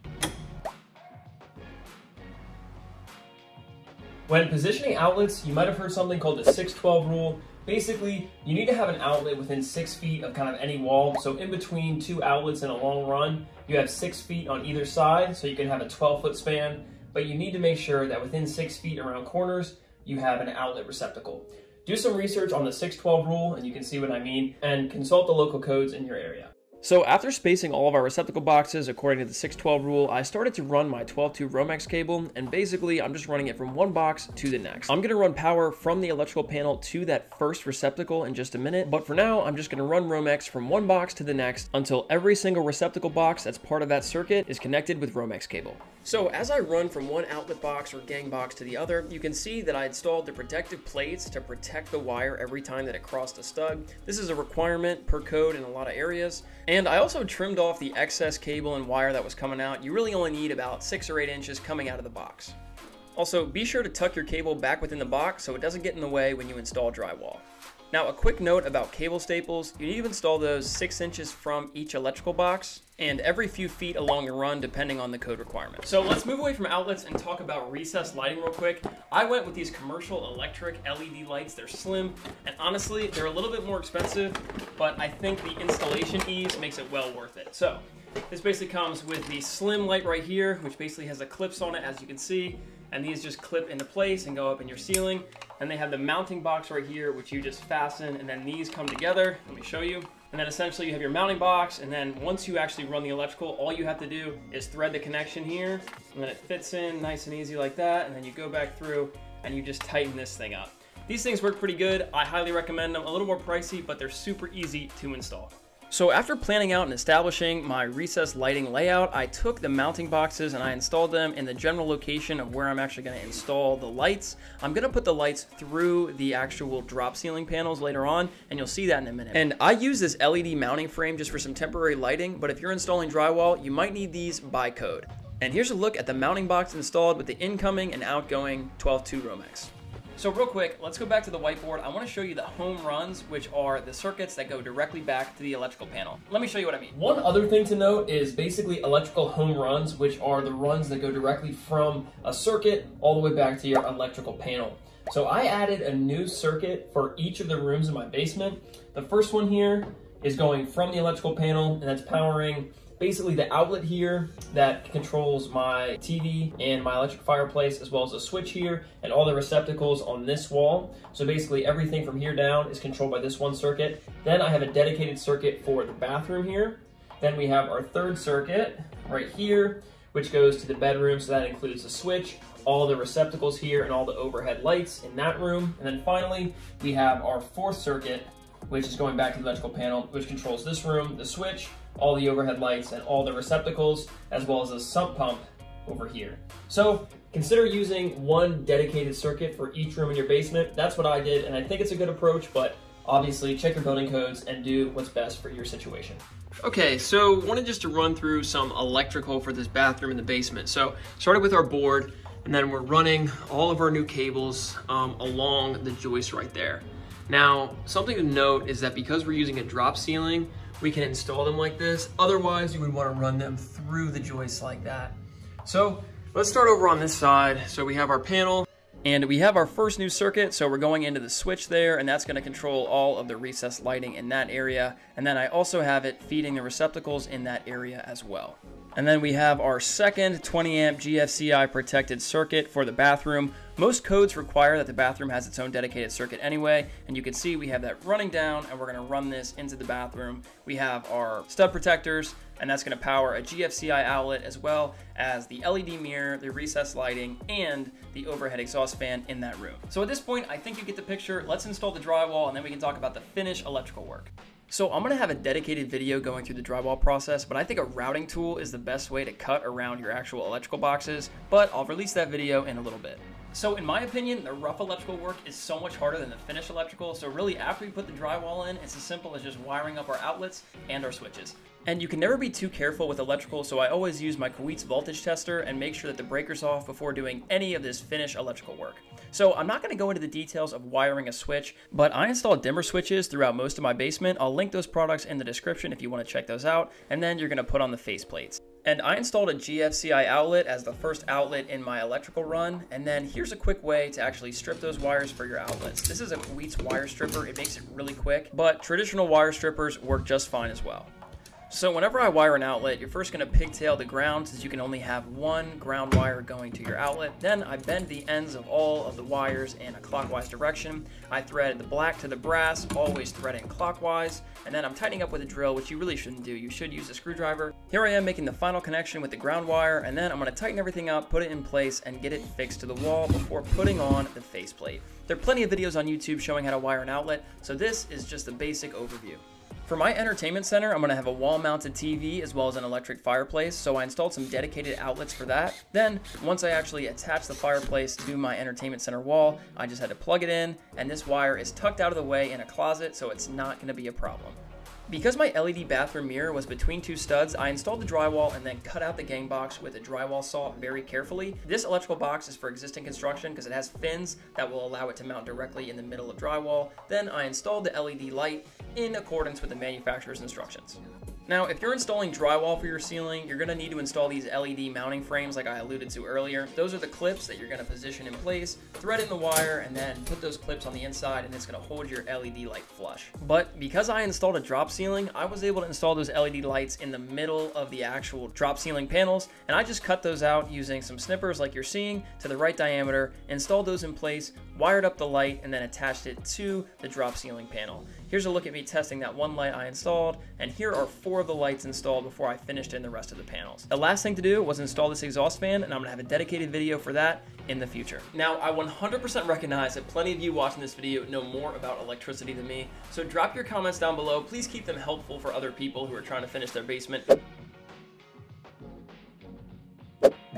When positioning outlets, you might have heard something called the 612 rule. Basically, you need to have an outlet within six feet of kind of any wall. So in between two outlets in a long run, you have six feet on either side, so you can have a 12 foot span. But you need to make sure that within six feet around corners, you have an outlet receptacle. Do some research on the 612 rule, and you can see what I mean, and consult the local codes in your area. So after spacing all of our receptacle boxes according to the 612 rule, I started to run my 12-2 Romex cable, and basically I'm just running it from one box to the next. I'm gonna run power from the electrical panel to that first receptacle in just a minute, but for now, I'm just gonna run Romex from one box to the next until every single receptacle box that's part of that circuit is connected with Romex cable. So as I run from one outlet box or gang box to the other, you can see that I installed the protective plates to protect the wire every time that it crossed a stud. This is a requirement per code in a lot of areas. I also trimmed off the excess cable and wire that was coming out. You really only need about six or eight inches coming out of the box. Also, be sure to tuck your cable back within the box so it doesn't get in the way when you install drywall. Now a quick note about cable staples, you need to install those 6 inches from each electrical box and every few feet along your run depending on the code requirement. So let's move away from outlets and talk about recessed lighting real quick. I went with these commercial electric LED lights. They're slim and honestly they're a little bit more expensive but I think the installation ease makes it well worth it. So this basically comes with the slim light right here which basically has a clips on it as you can see and these just clip into place and go up in your ceiling. And they have the mounting box right here, which you just fasten, and then these come together. Let me show you. And then essentially you have your mounting box, and then once you actually run the electrical, all you have to do is thread the connection here, and then it fits in nice and easy like that, and then you go back through and you just tighten this thing up. These things work pretty good. I highly recommend them. A little more pricey, but they're super easy to install. So after planning out and establishing my recessed lighting layout, I took the mounting boxes and I installed them in the general location of where I'm actually going to install the lights. I'm going to put the lights through the actual drop ceiling panels later on, and you'll see that in a minute. And I use this LED mounting frame just for some temporary lighting, but if you're installing drywall, you might need these by code. And here's a look at the mounting box installed with the incoming and outgoing 12-2 Romex. So real quick, let's go back to the whiteboard. I want to show you the home runs, which are the circuits that go directly back to the electrical panel. Let me show you what I mean. One other thing to note is basically electrical home runs, which are the runs that go directly from a circuit all the way back to your electrical panel. So I added a new circuit for each of the rooms in my basement. The first one here is going from the electrical panel and that's powering basically the outlet here that controls my TV and my electric fireplace, as well as a switch here and all the receptacles on this wall. So basically everything from here down is controlled by this one circuit. Then I have a dedicated circuit for the bathroom here. Then we have our third circuit right here, which goes to the bedroom. So that includes the switch, all the receptacles here, and all the overhead lights in that room. And then finally, we have our fourth circuit, which is going back to the electrical panel, which controls this room, the switch, all the overhead lights and all the receptacles, as well as a sump pump over here. So consider using one dedicated circuit for each room in your basement. That's what I did, and I think it's a good approach, but obviously check your building codes and do what's best for your situation. Okay, so wanted just to run through some electrical for this bathroom in the basement. So started with our board, and then we're running all of our new cables um, along the joist right there. Now, something to note is that because we're using a drop ceiling, we can install them like this. Otherwise, you would want to run them through the joists like that. So Let's start over on this side. So we have our panel and we have our first new circuit, so we're going into the switch there, and that's going to control all of the recessed lighting in that area. And then I also have it feeding the receptacles in that area as well. And then we have our second 20 amp GFCI protected circuit for the bathroom. Most codes require that the bathroom has its own dedicated circuit anyway, and you can see we have that running down and we're gonna run this into the bathroom. We have our stud protectors, and that's gonna power a GFCI outlet as well as the LED mirror, the recessed lighting, and the overhead exhaust fan in that room. So at this point, I think you get the picture. Let's install the drywall and then we can talk about the finish electrical work. So I'm gonna have a dedicated video going through the drywall process, but I think a routing tool is the best way to cut around your actual electrical boxes, but I'll release that video in a little bit. So in my opinion, the rough electrical work is so much harder than the finished electrical, so really after we put the drywall in, it's as simple as just wiring up our outlets and our switches. And you can never be too careful with electrical, so I always use my Kaiweets voltage tester and make sure that the breaker's off before doing any of this finished electrical work. So I'm not going to go into the details of wiring a switch, but I installed dimmer switches throughout most of my basement. I'll link those products in the description if you want to check those out, and then you're going to put on the face plates. And I installed a GFCI outlet as the first outlet in my electrical run. And then here's a quick way to actually strip those wires for your outlets. This is a Kaiweets wire stripper. It makes it really quick, but traditional wire strippers work just fine as well. So whenever I wire an outlet, you're first going to pigtail the ground since you can only have one ground wire going to your outlet. Then I bend the ends of all of the wires in a clockwise direction. I thread the black to the brass, always threading clockwise. And then I'm tightening up with a drill, which you really shouldn't do. You should use a screwdriver. Here I am making the final connection with the ground wire, and then I'm going to tighten everything up, put it in place, and get it fixed to the wall before putting on the faceplate. There are plenty of videos on YouTube showing how to wire an outlet, so this is just a basic overview. For my entertainment center, I'm to have a wall-mounted TV as well as an electric fireplace, so I installed some dedicated outlets for that. Then, once I actually attached the fireplace to my entertainment center wall, I just had to plug it in, and this wire is tucked out of the way in a closet, so it's not to be a problem. Because my LED bathroom mirror was between two studs, I installed the drywall and then cut out the gang box with a drywall saw very carefully. This electrical box is for existing construction because it has fins that will allow it to mount directly in the middle of drywall. Then I installed the LED light in accordance with the manufacturer's instructions. Now, if you're installing drywall for your ceiling, you're gonna need to install these LED mounting frames like I alluded to earlier. Those are the clips that you're gonna position in place, thread in the wire, and then put those clips on the inside and it's gonna hold your LED light flush. But because I installed a drop ceiling, I was able to install those LED lights in the middle of the actual drop ceiling panels, and I just cut those out using some snippers like you're seeing to the right diameter, installed those in place, wired up the light, and then attached it to the drop ceiling panel. Here's a look at me testing that one light I installed, and here are four of the lights installed before I finished in the rest of the panels. The last thing to do was install this exhaust fan, and I'm gonna have a dedicated video for that in the future. Now, I 100% recognize that plenty of you watching this video know more about electricity than me, so drop your comments down below. Please keep them helpful for other people who are trying to finish their basement.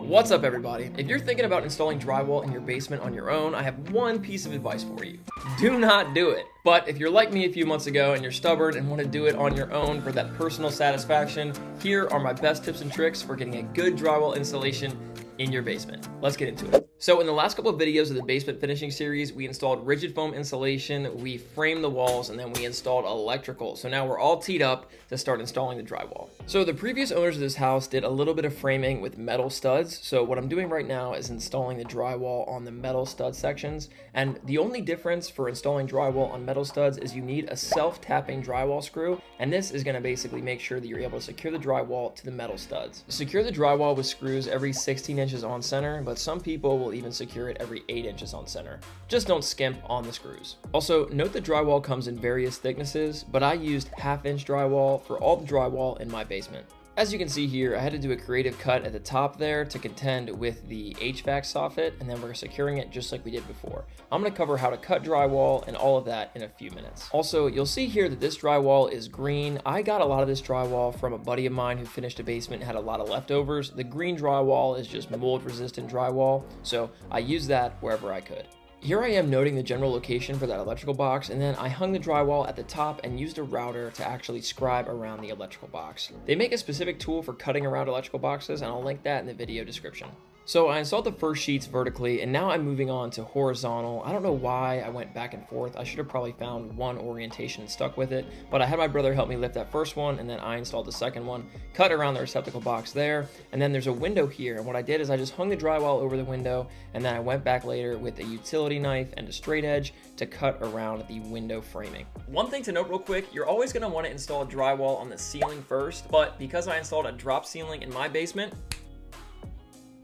What's up everybody? If you're thinking about installing drywall in your basement on your own, I have one piece of advice for you. Do not do it. But if you're like me a few months ago and you're stubborn and want to do it on your own for that personal satisfaction, here are my best tips and tricks for getting a good drywall installation in your basement. Let's get into it. So in the last couple of videos of the basement finishing series, we installed rigid foam insulation, we framed the walls, and then we installed electrical. So now we're all teed up to start installing the drywall. So the previous owners of this house did a little bit of framing with metal studs. So what I'm doing right now is installing the drywall on the metal stud sections. And the only difference for installing drywall on metal studs is you need a self-tapping drywall screw. And this is gonna basically make sure that you're able to secure the drywall to the metal studs. Secure the drywall with screws every 16 inches on center, but some people will even secure it every 8 inches on center. Just don't skimp on the screws. Also, note the drywall comes in various thicknesses, but I used half inch drywall for all the drywall in my basement. As you can see here, I had to do a creative cut at the top there to contend with the HVAC soffit, and then we're securing it just like we did before. I'm gonna cover how to cut drywall and all of that in a few minutes. Also, you'll see here that this drywall is green. I got a lot of this drywall from a buddy of mine who finished a basement and had a lot of leftovers. The green drywall is just mold resistant drywall, so I used that wherever I could. Here I am noting the general location for that electrical box, and then I hung the drywall at the top and used a router to actually scribe around the electrical box. They make a specific tool for cutting around electrical boxes, and I'll link that in the video description. So I installed the first sheets vertically and now I'm moving on to horizontal. I don't know why I went back and forth. I should have probably found one orientation and stuck with it, but I had my brother help me lift that first one and then I installed the second one, cut around the receptacle box there, and then there's a window here. And what I did is I just hung the drywall over the window and then I went back later with a utility knife and a straight edge to cut around the window framing. One thing to note real quick, you're always gonna wanna install drywall on the ceiling first, but because I installed a drop ceiling in my basement,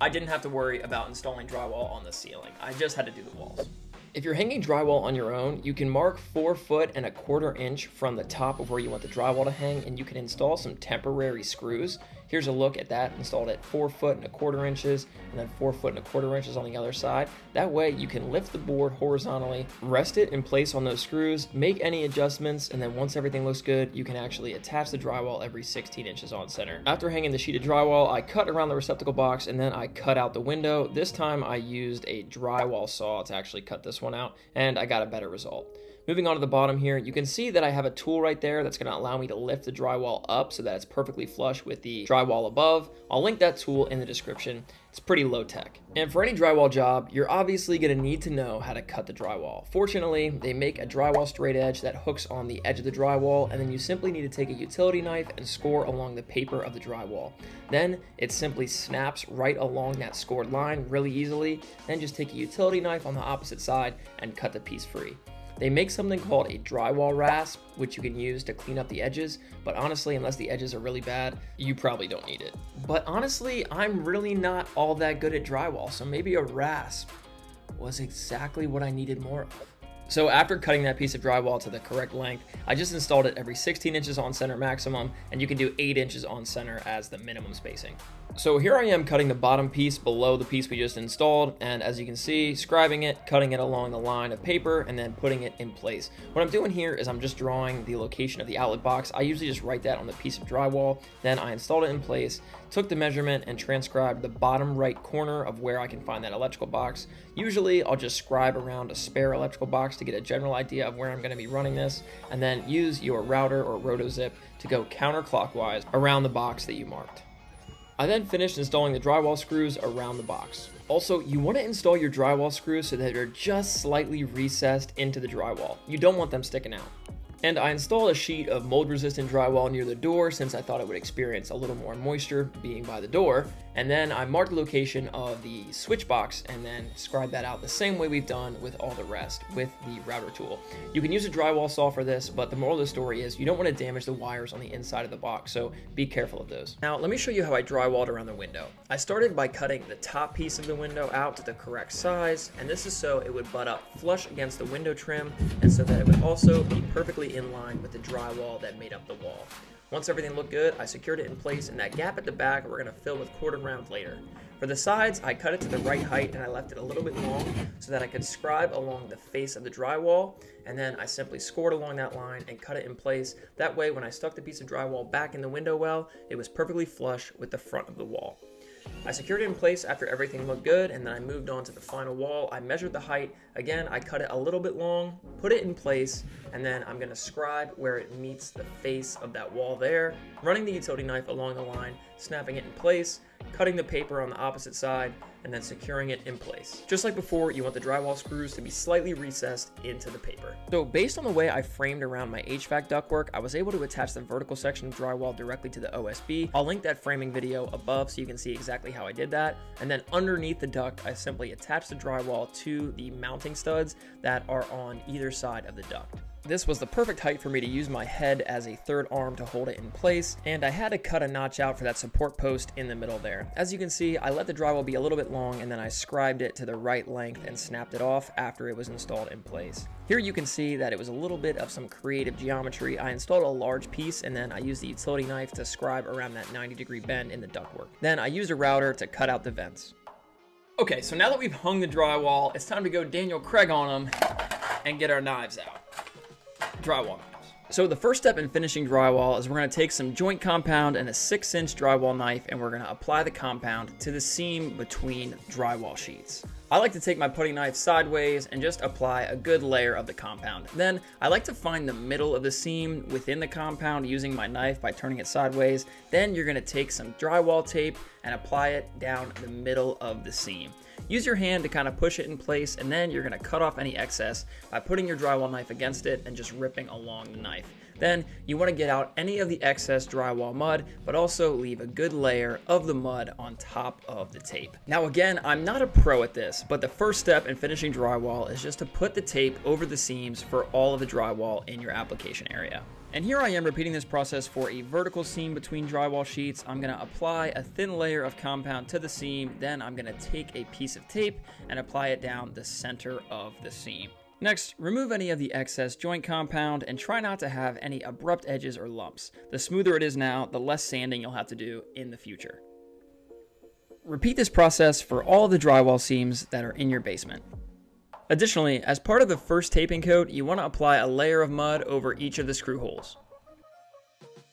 I didn't have to worry about installing drywall on the ceiling. I just had to do the walls. If you're hanging drywall on your own, you can mark four foot and a quarter inch from the top of where you want the drywall to hang and you can install some temporary screws. Here's a look at that, installed at four foot and a quarter inches and then four foot and a quarter inches on the other side. That way you can lift the board horizontally, rest it in place on those screws, make any adjustments, and then once everything looks good, you can actually attach the drywall every 16 inches on center. After hanging the sheet of drywall, I cut around the receptacle box and then I cut out the window. This time I used a drywall saw to actually cut this one out and I got a better result. Moving on to the bottom here, you can see that I have a tool right there that's going to allow me to lift the drywall up so that it's perfectly flush with the drywall above. I'll link that tool in the description. It's pretty low tech. And for any drywall job, you're obviously going to need to know how to cut the drywall. Fortunately, they make a drywall straight edge that hooks on the edge of the drywall, and then you simply need to take a utility knife and score along the paper of the drywall. Then it simply snaps right along that scored line really easily. Then just take a utility knife on the opposite side and cut the piece free. They make something called a drywall rasp, which you can use to clean up the edges, but honestly, unless the edges are really bad, you probably don't need it. But honestly, I'm really not all that good at drywall, so maybe a rasp was exactly what I needed more of. So after cutting that piece of drywall to the correct length, I just installed it every 16 inches on center maximum, and you can do 8 inches on center as the minimum spacing. So here I am cutting the bottom piece below the piece we just installed, and as you can see, scribing it, cutting it along the line of paper, and then putting it in place. What I'm doing here is I'm just drawing the location of the outlet box. I usually just write that on the piece of drywall, then I installed it in place, took the measurement, and transcribed the bottom right corner of where I can find that electrical box. Usually I'll just scribe around a spare electrical box to get a general idea of where I'm going to be running this, and then use your router or rotozip to go counterclockwise around the box that you marked. I then finished installing the drywall screws around the box. Also, you want to install your drywall screws so that they're just slightly recessed into the drywall. You don't want them sticking out. And I installed a sheet of mold resistant drywall near the door since I thought it would experience a little more moisture being by the door. And then I marked the location of the switch box and then scribed that out the same way we've done with all the rest with the router tool. You can use a drywall saw for this, but the moral of the story is you don't want to damage the wires on the inside of the box, so be careful of those. Now, let me show you how I drywalled around the window. I started by cutting the top piece of the window out to the correct size, and this is so it would butt up flush against the window trim, and so that it would also be perfectly in line with the drywall that made up the wall. Once everything looked good, I secured it in place, and that gap at the back we're going to fill with quarter round later. For the sides, I cut it to the right height and I left it a little bit long so that I could scribe along the face of the drywall, and then I simply scored along that line and cut it in place. That way, when I stuck the piece of drywall back in the window well, it was perfectly flush with the front of the wall. I secured it in place after everything looked good and then I moved on to the final wall. I measured the height. Again, I cut it a little bit long, put it in place, and then I'm gonna scribe where it meets the face of that wall there, running the utility knife along the line, snapping it in place, cutting the paper on the opposite side, and then securing it in place. Just like before, you want the drywall screws to be slightly recessed into the paper. So based on the way I framed around my HVAC ductwork, I was able to attach the vertical section of drywall directly to the OSB. I'll link that framing video above so you can see exactly how I did that. And then underneath the duct, I simply attached the drywall to the mounting studs that are on either side of the duct. This was the perfect height for me to use my head as a third arm to hold it in place, and I had to cut a notch out for that support post in the middle there. As you can see, I let the drywall be a little bit long and then I scribed it to the right length and snapped it off after it was installed in place. Here you can see that it was a little bit of some creative geometry. I installed a large piece and then I used the utility knife to scribe around that 90 degree bend in the ductwork. Then I used a router to cut out the vents. Okay, so now that we've hung the drywall, it's time to go Daniel Craig on them and get our knives out drywall. So the first step in finishing drywall is we're going to take some joint compound and a 6 inch drywall knife and we're going to apply the compound to the seam between drywall sheets. I like to take my putty knife sideways and just apply a good layer of the compound. Then I like to find the middle of the seam within the compound using my knife by turning it sideways. Then you're gonna take some drywall tape and apply it down the middle of the seam. Use your hand to kind of push it in place and then you're gonna cut off any excess by putting your drywall knife against it and just ripping along the knife. Then you want to get out any of the excess drywall mud, but also leave a good layer of the mud on top of the tape. Now again, I'm not a pro at this, but the first step in finishing drywall is just to put the tape over the seams for all of the drywall in your application area. And here I am repeating this process for a vertical seam between drywall sheets. I'm gonna apply a thin layer of compound to the seam, then I'm gonna take a piece of tape and apply it down the center of the seam. Next, remove any of the excess joint compound and try not to have any abrupt edges or lumps. The smoother it is now, the less sanding you'll have to do in the future. Repeat this process for all the drywall seams that are in your basement. Additionally, as part of the first taping coat, you want to apply a layer of mud over each of the screw holes.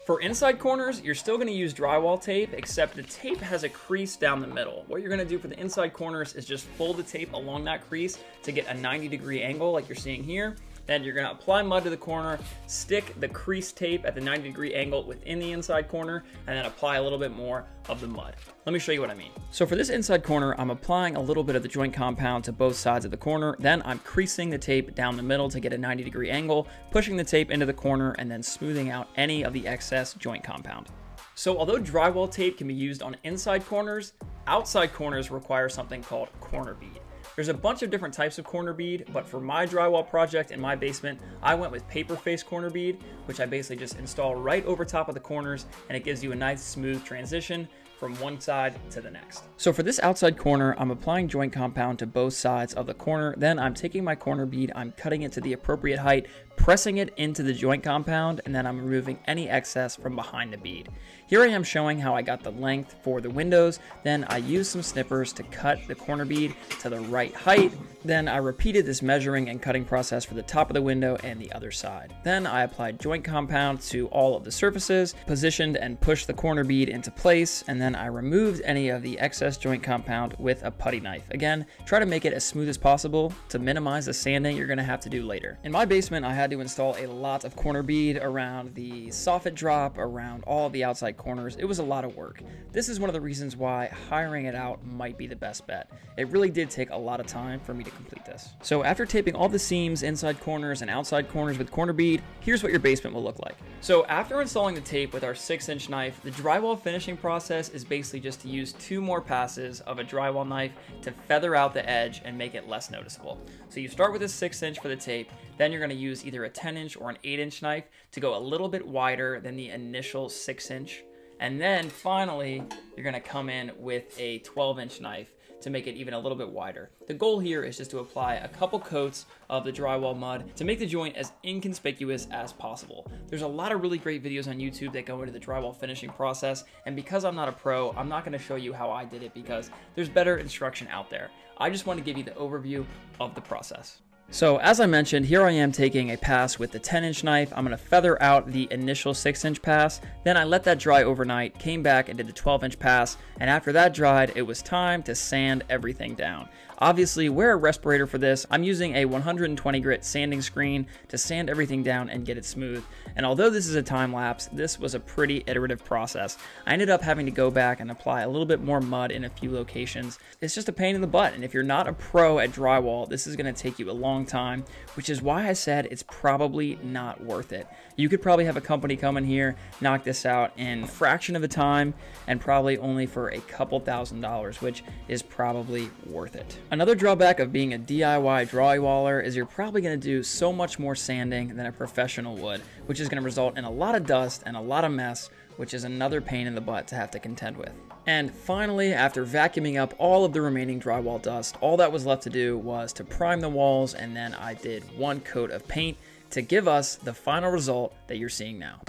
For inside corners, you're still to use drywall tape, except the tape has a crease down the middle. What you're to do for the inside corners is just fold the tape along that crease to get a 90 degree angle like you're seeing here, then you're gonna apply mud to the corner, stick the crease tape at the 90 degree angle within the inside corner, and then apply a little bit more of the mud. Let me show you what I mean. So for this inside corner, I'm applying a little bit of the joint compound to both sides of the corner. Then I'm creasing the tape down the middle to get a 90 degree angle, pushing the tape into the corner, and then smoothing out any of the excess joint compound. So although drywall tape can be used on inside corners, outside corners require something called corner bead. There's a bunch of different types of corner bead, but for my drywall project in my basement, I went with paper face corner bead, which I basically just install right over top of the corners, and it gives you a nice smooth transition from one side to the next. So for this outside corner, I'm applying joint compound to both sides of the corner. Then I'm taking my corner bead, I'm cutting it to the appropriate height, pressing it into the joint compound, and then I'm removing any excess from behind the bead. Here I am showing how I got the length for the windows. Then I used some snippers to cut the corner bead to the right height. Then I repeated this measuring and cutting process for the top of the window and the other side. Then I applied joint compound to all of the surfaces, positioned and pushed the corner bead into place, and then I removed any of the excess joint compound with a putty knife. Again, try to make it as smooth as possible to minimize the sanding you're gonna have to do later. In my basement, I had to install a lot of corner bead around the soffit drop, around all the outside corners. It was a lot of work. This is one of the reasons why hiring it out might be the best bet. It really did take a lot of time for me to complete this. So after taping all the seams, inside corners, and outside corners with corner bead, here's what your basement will look like. So after installing the tape with our 6 inch knife, the drywall finishing process is basically just to use two more passes of a drywall knife to feather out the edge and make it less noticeable. So you start with a 6 inch for the tape, then you're going to use either a 10 inch or an 8 inch knife to go a little bit wider than the initial 6 inch and then finally, you're gonna come in with a 12 inch knife to make it even a little bit wider. The goal here is just to apply a couple coats of the drywall mud to make the joint as inconspicuous as possible. There's a lot of really great videos on YouTube that go into the drywall finishing process, and because I'm not a pro, I'm not gonna show you how I did it because there's better instruction out there. I just want to give you the overview of the process. So as I mentioned, here I am taking a pass with the 10 inch knife. I'm gonna feather out the initial six inch pass. Then I let that dry overnight, came back and did the 12 inch pass. And after that dried, it was time to sand everything down. Obviously, wear a respirator for this. I'm using a 120 grit sanding screen to sand everything down and get it smooth. And although this is a time lapse, this was a pretty iterative process. I ended up having to go back and apply a little bit more mud in a few locations. It's just a pain in the butt. And if you're not a pro at drywall, this is gonna take you a long time, which is why I said it's probably not worth it. You could probably have a company come in here, knock this out in a fraction of the time, and probably only for a couple thousand dollars, which is probably worth it. Another drawback of being a DIY drywaller is you're probably going to do so much more sanding than a professional would, which is going to result in a lot of dust and a lot of mess, which is another pain in the butt to have to contend with. And finally, after vacuuming up all of the remaining drywall dust, all that was left to do was to prime the walls and then I did one coat of paint to give us the final result that you're seeing now.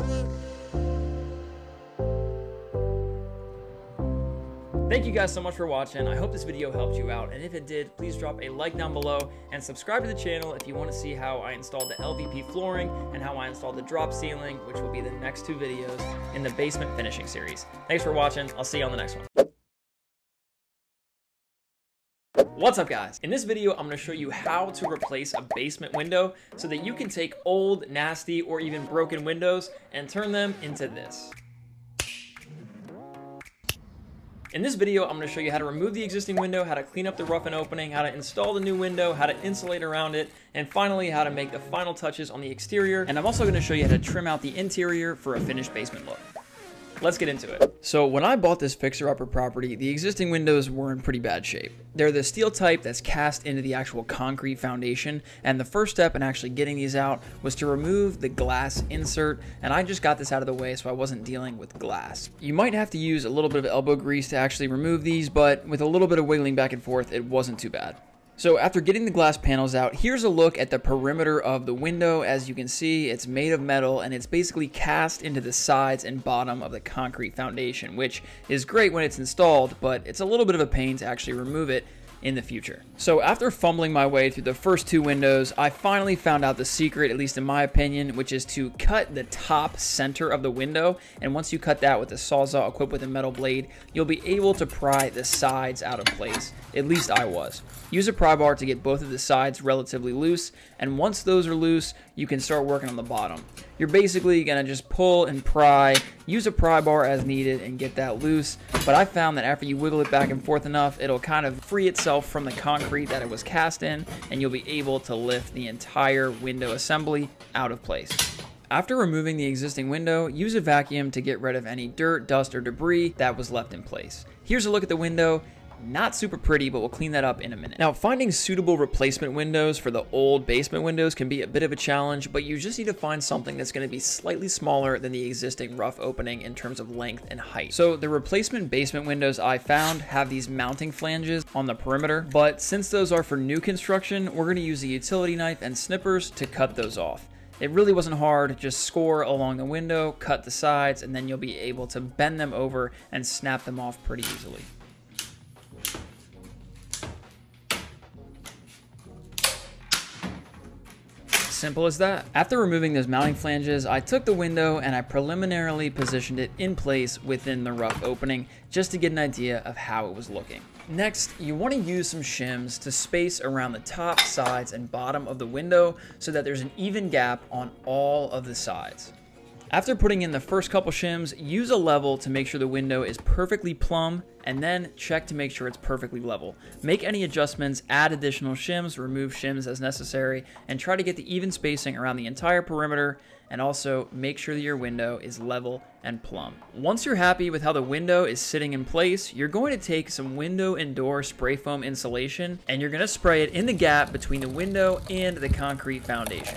Thank you guys so much for watching. I hope this video helped you out, and if it did, please drop a like down below and subscribe to the channel if you want to see how I installed the LVP flooring and how I installed the drop ceiling, which will be the next two videos in the basement finishing series. Thanks for watching. I'll see you on the next one. What's up guys? In this video, I'm gonna show you how to replace a basement window so that you can take old, nasty, or even broken windows and turn them into this. In this video, I'm going to show you how to remove the existing window, how to clean up the rough-in opening, how to install the new window, how to insulate around it, and finally how to make the final touches on the exterior. And I'm also going to show you how to trim out the interior for a finished basement look. Let's get into it. So when I bought this fixer-upper property, the existing windows were in pretty bad shape. They're the steel type that's cast into the actual concrete foundation, and the first step in actually getting these out was to remove the glass insert, and I just got this out of the way so I wasn't dealing with glass. You might have to use a little bit of elbow grease to actually remove these, but with a little bit of wiggling back and forth, it wasn't too bad. So after getting the glass panels out, here's a look at the perimeter of the window. As you can see, it's made of metal and it's basically cast into the sides and bottom of the concrete foundation, which is great when it's installed, but it's a little bit of a pain to actually remove it in the future. So after fumbling my way through the first two windows, I finally found out the secret, at least in my opinion, which is to cut the top center of the window. And once you cut that with a sawzall equipped with a metal blade, you'll be able to pry the sides out of place. At least I was. Use a pry bar to get both of the sides relatively loose, and once those are loose, you can start working on the bottom. You're basically gonna just pull and pry, use a pry bar as needed and get that loose, but I found that after you wiggle it back and forth enough, it'll kind of free itself from the concrete that it was cast in, and you'll be able to lift the entire window assembly out of place. After removing the existing window, use a vacuum to get rid of any dirt, dust, or debris that was left in place. Here's a look at the window. Not super pretty, but we'll clean that up in a minute. Now, finding suitable replacement windows for the old basement windows can be a bit of a challenge, but you just need to find something that's going to be slightly smaller than the existing rough opening in terms of length and height. So the replacement basement windows I found have these mounting flanges on the perimeter, but since those are for new construction, we're going to use a utility knife and snippers to cut those off. It really wasn't hard, just score along the window, cut the sides, and then you'll be able to bend them over and snap them off pretty easily. Simple as that. After removing those mounting flanges, I took the window and I preliminarily positioned it in place within the rough opening just to get an idea of how it was looking. Next, you want to use some shims to space around the top, sides, and bottom of the window so that there's an even gap on all of the sides. After putting in the first couple shims, use a level to make sure the window is perfectly plumb and then check to make sure it's perfectly level. Make any adjustments, add additional shims, remove shims as necessary, and try to get the even spacing around the entire perimeter and also make sure that your window is level and plumb. Once you're happy with how the window is sitting in place, you're going to take some window and door spray foam insulation and you're going to spray it in the gap between the window and the concrete foundation.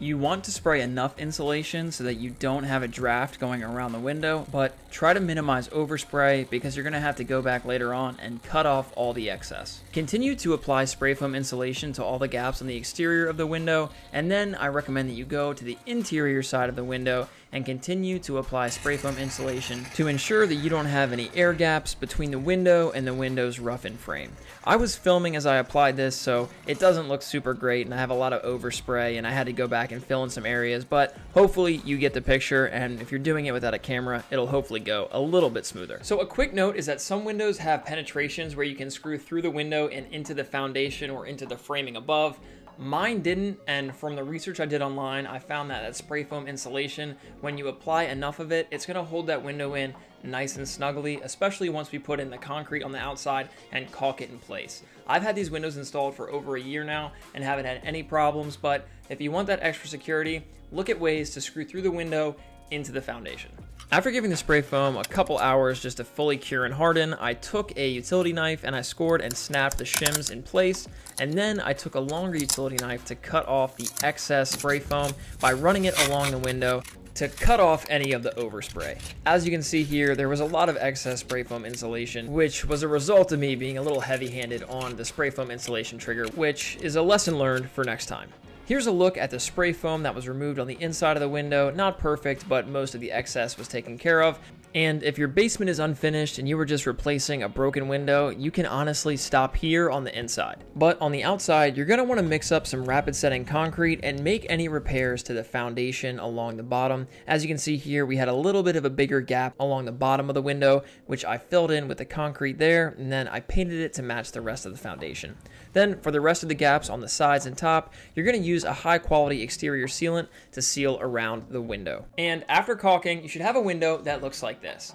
You want to spray enough insulation so that you don't have a draft going around the window, but try to minimize overspray because you're going to have to go back later on and cut off all the excess. Continue to apply spray foam insulation to all the gaps on the exterior of the window, and then I recommend that you go to the interior side of the window and continue to apply spray foam insulation to ensure that you don't have any air gaps between the window and the window's rough-in frame. I was filming as I applied this, so it doesn't look super great, and I have a lot of overspray, and I had to go back and fill in some areas, but hopefully you get the picture, and if you're doing it without a camera, it'll hopefully go a little bit smoother. So a quick note is that some windows have penetrations where you can screw through the window and into the foundation or into the framing above. Mine didn't, and from the research I did online, I found that that spray foam insulation, when you apply enough of it, it's gonna hold that window in nice and snugly, especially once we put in the concrete on the outside and caulk it in place. I've had these windows installed for over a year now and haven't had any problems, but if you want that extra security, look at ways to screw through the window into the foundation. After giving the spray foam a couple hours just to fully cure and harden, I took a utility knife and I scored and snapped the shims in place, and then I took a longer utility knife to cut off the excess spray foam by running it along the window to cut off any of the overspray. As you can see here, there was a lot of excess spray foam insulation, which was a result of me being a little heavy-handed on the spray foam insulation trigger, which is a lesson learned for next time. Here's a look at the spray foam that was removed on the inside of the window. Not perfect, but most of the excess was taken care of. And if your basement is unfinished and you were just replacing a broken window, you can honestly stop here on the inside. But on the outside, you're gonna wanna mix up some rapid setting concrete and make any repairs to the foundation along the bottom. As you can see here, we had a little bit of a bigger gap along the bottom of the window, which I filled in with the concrete there, and then I painted it to match the rest of the foundation. Then for the rest of the gaps on the sides and top, you're gonna use a high quality exterior sealant to seal around the window. And after caulking, you should have a window that looks like this.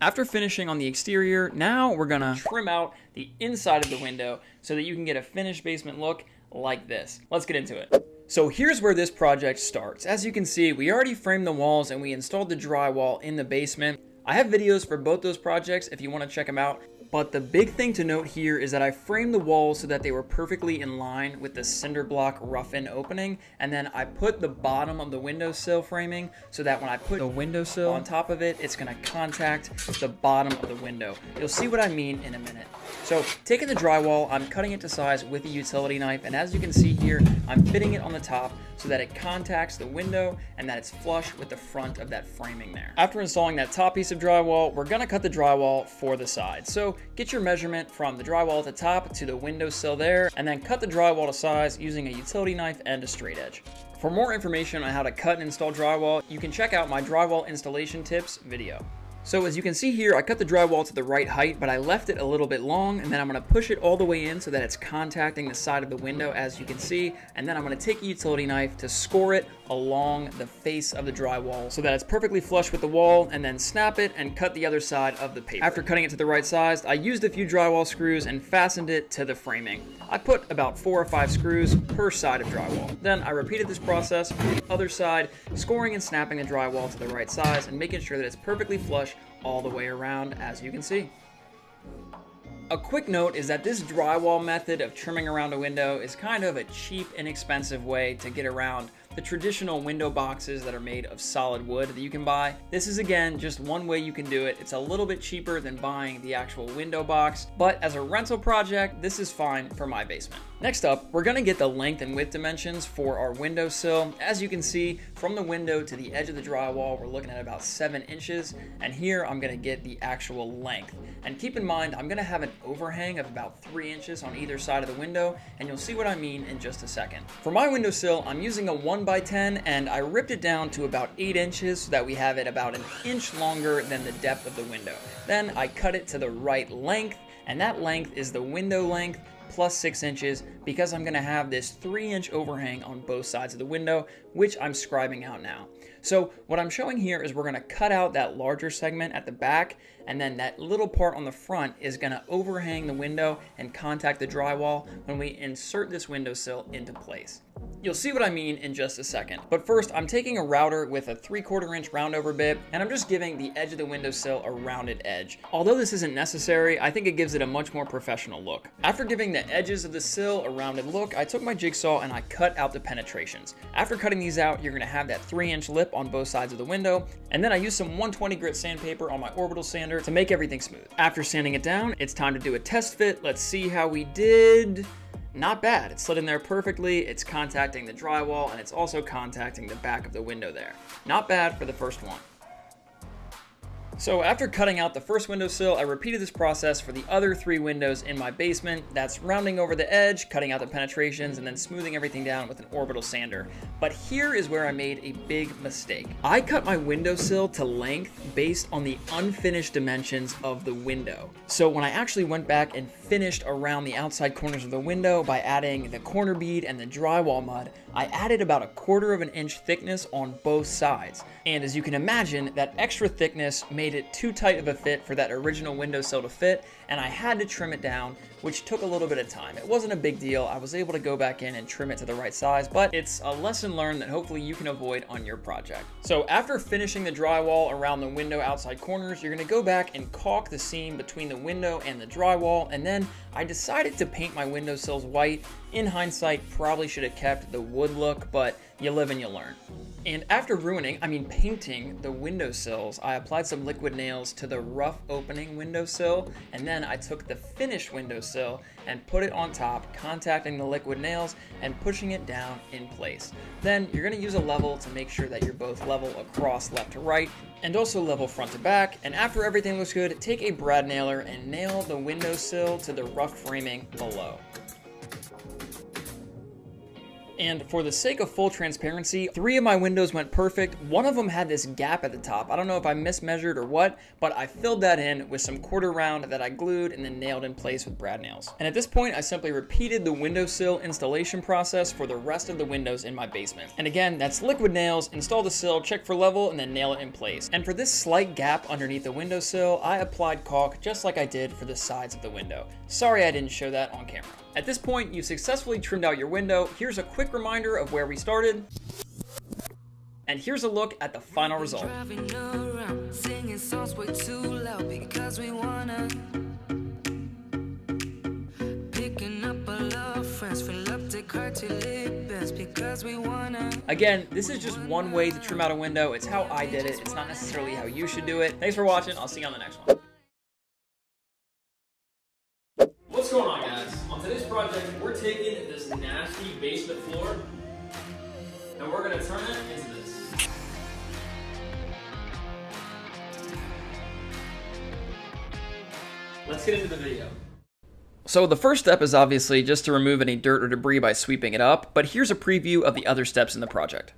After finishing on the exterior, now we're gonna trim out the inside of the window so that you can get a finished basement look like this. Let's get into it. So here's where this project starts. As you can see, we already framed the walls and we installed the drywall in the basement. I have videos for both those projects if you wanna check them out. But the big thing to note here is that I framed the walls so that they were perfectly in line with the cinder block rough-in opening, and then I put the bottom of the windowsill framing so that when I put the windowsill on top of it, it's gonna contact the bottom of the window. You'll see what I mean in a minute. So taking the drywall, I'm cutting it to size with a utility knife, and as you can see here, I'm fitting it on the top so that it contacts the window and that it's flush with the front of that framing there. After installing that top piece of drywall, we're gonna cut the drywall for the side. So get your measurement from the drywall at the top to the windowsill there, and then cut the drywall to size using a utility knife and a straight edge. For more information on how to cut and install drywall, you can check out my drywall installation tips video. So as you can see here, I cut the drywall to the right height, but I left it a little bit long, and then I'm gonna push it all the way in so that it's contacting the side of the window, as you can see, and then I'm gonna take a utility knife to score it along the face of the drywall so that it's perfectly flush with the wall, and then snap it and cut the other side of the paper. After cutting it to the right size, I used a few drywall screws and fastened it to the framing. I put about four or five screws per side of drywall. Then I repeated this process for the other side, scoring and snapping the drywall to the right size and making sure that it's perfectly flush all the way around as you can see. A quick note is that this drywall method of trimming around a window is kind of a cheap, inexpensive way to get around the traditional window boxes that are made of solid wood that you can buy. This is again just one way you can do it. It's a little bit cheaper than buying the actual window box, but as a rental project, this is fine for my basement. Next up, we're gonna get the length and width dimensions for our windowsill. As you can see, from the window to the edge of the drywall, we're looking at about seven inches, and here I'm gonna get the actual length. And keep in mind, I'm gonna have an overhang of about three inches on either side of the window, and you'll see what I mean in just a second. For my windowsill, I'm using a one by 10 and I ripped it down to about 8 inches so that we have it about an inch longer than the depth of the window. Then I cut it to the right length and that length is the window length plus 6 inches because I'm going to have this 3 inch overhang on both sides of the window which I'm scribing out now. So what I'm showing here is we're going to cut out that larger segment at the back and then that little part on the front is going to overhang the window and contact the drywall when we insert this windowsill into place. You'll see what I mean in just a second. But first, I'm taking a router with a 3 quarter inch roundover bit, and I'm just giving the edge of the windowsill a rounded edge. Although this isn't necessary, I think it gives it a much more professional look. After giving the edges of the sill a rounded look, I took my jigsaw and I cut out the penetrations. After cutting these out, you're gonna have that 3 inch lip on both sides of the window, and then I used some 120 grit sandpaper on my orbital sander to make everything smooth. After sanding it down, it's time to do a test fit. Let's see how we did not bad. It slid in there perfectly, it's contacting the drywall, and it's also contacting the back of the window there. Not bad for the first one. So after cutting out the first windowsill, I repeated this process for the other three windows in my basement. That's rounding over the edge, cutting out the penetrations, and then smoothing everything down with an orbital sander. But here is where I made a big mistake. I cut my windowsill to length based on the unfinished dimensions of the window. So when I actually went back and finished around the outside corners of the window by adding the corner bead and the drywall mud, I added about a quarter of an inch thickness on both sides. And as you can imagine, that extra thickness made it too tight of a fit for that original windowsill to fit, and I had to trim it down, which took a little bit of time. It wasn't a big deal. I was able to go back in and trim it to the right size, but it's a lesson learned that hopefully you can avoid on your project. So after finishing the drywall around the window outside corners, you're gonna go back and caulk the seam between the window and the drywall, and then I decided to paint my windowsills white. In hindsight, probably should have kept the wood look, but you live and you learn. And after ruining, I mean painting the windowsills, I applied some liquid nails to the rough opening windowsill, and then I took the finished windowsill and put it on top, contacting the liquid nails and pushing it down in place. Then you're gonna use a level to make sure that you're both level across left to right, and also level front to back. And after everything looks good, take a brad nailer and nail the windowsill to the rough framing below. And for the sake of full transparency, three of my windows went perfect. One of them had this gap at the top. I don't know if I mismeasured or what, but I filled that in with some quarter round that I glued and then nailed in place with brad nails. And at this point, I simply repeated the windowsill installation process for the rest of the windows in my basement. And again, that's liquid nails, install the sill, check for level, and then nail it in place. And for this slight gap underneath the windowsill, I applied caulk just like I did for the sides of the window. Sorry I didn't show that on camera. At this point, you've successfully trimmed out your window. Here's a quick reminder of where we started. And here's a look at the final result. Again, this is just one way to trim out a window. It's how I did it. It's not necessarily how you should do it. Thanks for watching. I'll see you on the next one. What's going on guys? Project, we're taking this nasty basement floor and we're gonna turn it into this. Let's get into the video. So the first step is obviously just to remove any dirt or debris by sweeping it up, but here's a preview of the other steps in the project.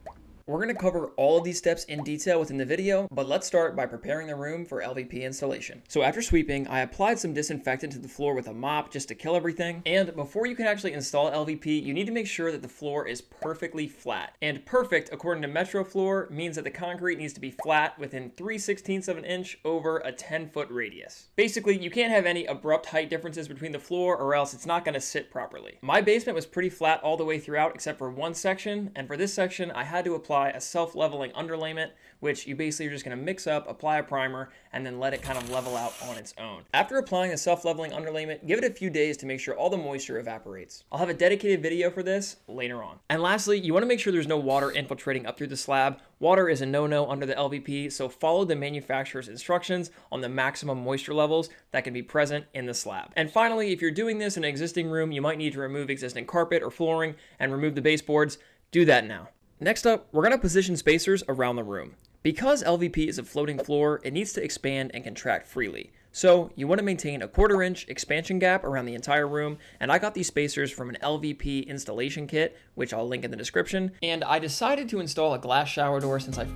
We're going to cover all of these steps in detail within the video, but let's start by preparing the room for LVP installation. So after sweeping, I applied some disinfectant to the floor with a mop just to kill everything. And before you can actually install LVP, you need to make sure that the floor is perfectly flat. And perfect, according to Metroflor, means that the concrete needs to be flat within 3 16ths of an inch over a 10 foot radius. Basically, you can't have any abrupt height differences between the floor or else it's not going to sit properly. My basement was pretty flat all the way throughout except for one section, and for this section, I had to apply apply a self-leveling underlayment, which you basically are just going to mix up, apply a primer, and then let it kind of level out on its own. After applying a self-leveling underlayment, give it a few days to make sure all the moisture evaporates. I'll have a dedicated video for this later on. And lastly, you want to make sure there's no water infiltrating up through the slab. Water is a no-no under the LVP, so follow the manufacturer's instructions on the maximum moisture levels that can be present in the slab. And finally, if you're doing this in an existing room, you might need to remove existing carpet or flooring and remove the baseboards. Do that now. Next up, we're going to position spacers around the room. Because LVP is a floating floor, it needs to expand and contract freely. So you want to maintain a quarter inch expansion gap around the entire room, and I got these spacers from an LVP installation kit, which I'll link in the description, and I decided to install a glass shower door since I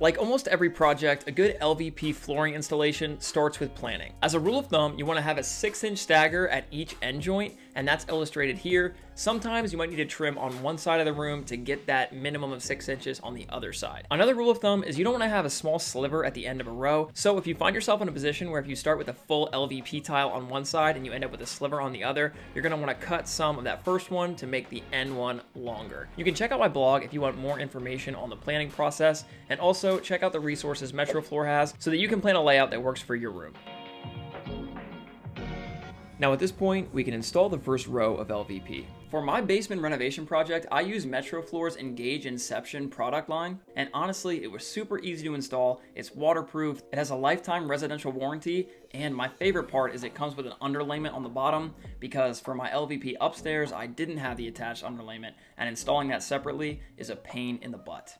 like almost every project, a good LVP flooring installation starts with planning. As a rule of thumb, you wanna have a six inch stagger at each end joint, and that's illustrated here. Sometimes you might need to trim on one side of the room to get that minimum of six inches on the other side. Another rule of thumb is you don't wanna have a small sliver at the end of a row. So if you find yourself in a position where if you start with a full LVP tile on one side and you end up with a sliver on the other, you're gonna wanna cut some of that first one to make the end one longer. You can check out my blog if you want more information on the planning process, and also check out the resources Metroflor has so that you can plan a layout that works for your room. Now at this point, we can install the first row of LVP. For my basement renovation project, I use Metroflor's Engage Inception product line, and honestly, it was super easy to install, it's waterproof, it has a lifetime residential warranty, and my favorite part is it comes with an underlayment on the bottom, because for my LVP upstairs, I didn't have the attached underlayment, and installing that separately is a pain in the butt.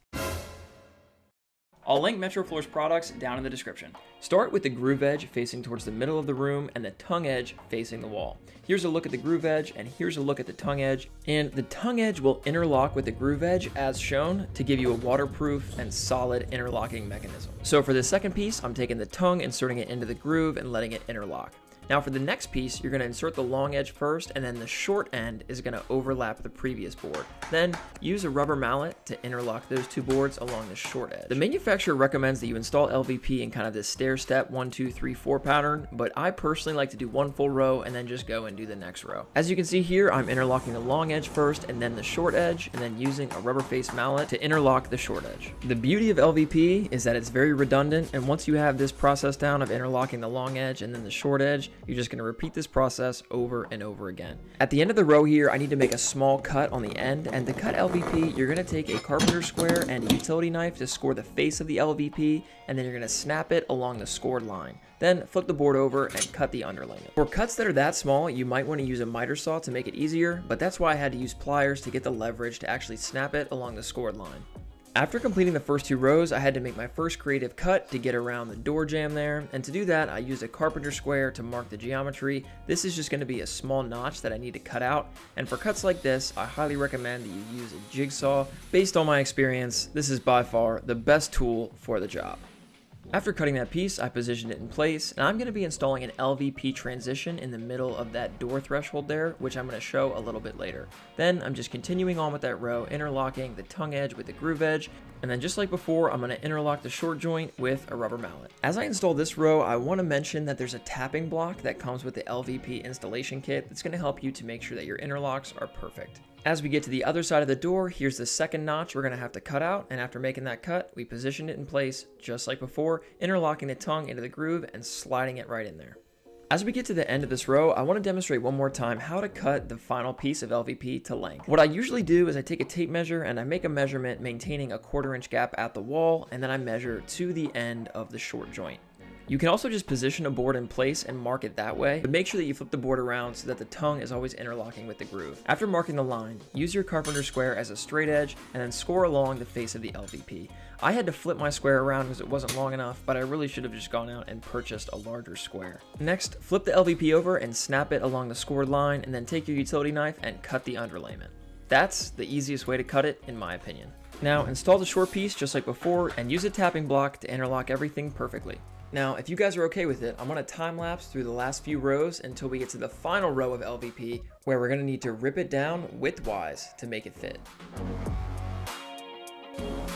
I'll link Metroflor's products down in the description. Start with the groove edge facing towards the middle of the room and the tongue edge facing the wall. Here's a look at the groove edge and here's a look at the tongue edge. And the tongue edge will interlock with the groove edge as shown to give you a waterproof and solid interlocking mechanism. So for the second piece, I'm taking the tongue, inserting it into the groove and letting it interlock. Now for the next piece, you're going to insert the long edge first, and then the short end is going to overlap the previous board. Then use a rubber mallet to interlock those two boards along the short edge. The manufacturer recommends that you install LVP in kind of this stair step 1, 2, 3, 4 pattern, but I personally like to do one full row and then just go and do the next row. As you can see here, I'm interlocking the long edge first and then the short edge, and then using a rubber face mallet to interlock the short edge. The beauty of LVP is that it's very redundant, and once you have this process down of interlocking the long edge and then the short edge, you're just going to repeat this process over and over again. At the end of the row here, I need to make a small cut on the end, and to cut LVP, you're going to take a carpenter square and a utility knife to score the face of the LVP, and then you're going to snap it along the scored line. Then flip the board over and cut the underlayment. For cuts that are that small, you might want to use a miter saw to make it easier, but that's why I had to use pliers to get the leverage to actually snap it along the scored line. After completing the first two rows, I had to make my first creative cut to get around the door jamb there, and to do that, I used a carpenter square to mark the geometry. This is just going to be a small notch that I need to cut out, and for cuts like this, I highly recommend that you use a jigsaw. Based on my experience, this is by far the best tool for the job. After cutting that piece, I positioned it in place, and I'm going to be installing an LVP transition in the middle of that door threshold there, which I'm going to show a little bit later. Then I'm just continuing on with that row, interlocking the tongue edge with the groove edge, and then just like before, I'm going to interlock the short joint with a rubber mallet. As I install this row, I want to mention that there's a tapping block that comes with the LVP installation kit that's going to help you to make sure that your interlocks are perfect. As we get to the other side of the door, here's the second notch we're going to have to cut out, and after making that cut, we position it in place just like before, interlocking the tongue into the groove and sliding it right in there. As we get to the end of this row, I want to demonstrate one more time how to cut the final piece of LVP to length. What I usually do is I take a tape measure and I make a measurement maintaining a quarter inch gap at the wall, and then I measure to the end of the short joint. You can also just position a board in place and mark it that way, but make sure that you flip the board around so that the tongue is always interlocking with the groove. After marking the line, use your carpenter square as a straight edge and then score along the face of the LVP. I had to flip my square around because it wasn't long enough, but I really should have just gone out and purchased a larger square. Next, flip the LVP over and snap it along the scored line and then take your utility knife and cut the underlayment. That's the easiest way to cut it, in my opinion. Now, install the short piece just like before and use a tapping block to interlock everything perfectly. Now, if you guys are okay with it, I'm gonna time lapse through the last few rows until we get to the final row of LVP where we're gonna need to rip it down widthwise to make it fit.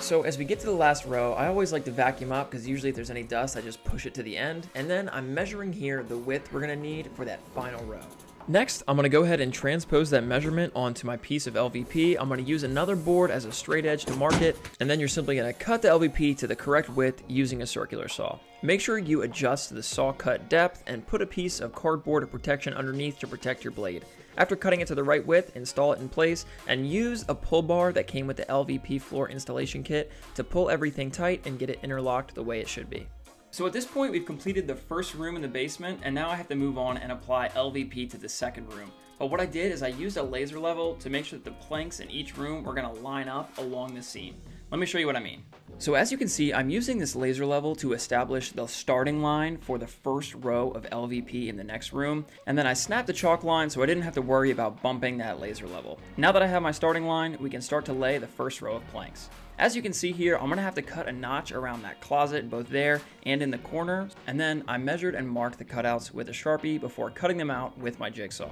So as we get to the last row, I always like to vacuum up because usually if there's any dust, I just push it to the end. And then I'm measuring here the width we're gonna need for that final row. Next, I'm going to go ahead and transpose that measurement onto my piece of LVP. I'm going to use another board as a straight edge to mark it, and then you're simply going to cut the LVP to the correct width using a circular saw. Make sure you adjust the saw cut depth and put a piece of cardboard or protection underneath to protect your blade. After cutting it to the right width, install it in place and use a pull bar that came with the LVP floor installation kit to pull everything tight and get it interlocked the way it should be. So at this point, we've completed the first room in the basement, and now I have to move on and apply LVP to the second room. But what I did is I used a laser level to make sure that the planks in each room were gonna line up along the seam. Let me show you what I mean. So as you can see, I'm using this laser level to establish the starting line for the first row of LVP in the next room, and then I snapped the chalk line so I didn't have to worry about bumping that laser level. Now that I have my starting line, we can start to lay the first row of planks. As you can see here, I'm gonna have to cut a notch around that closet, both there and in the corner, and then I measured and marked the cutouts with a Sharpie before cutting them out with my jigsaw.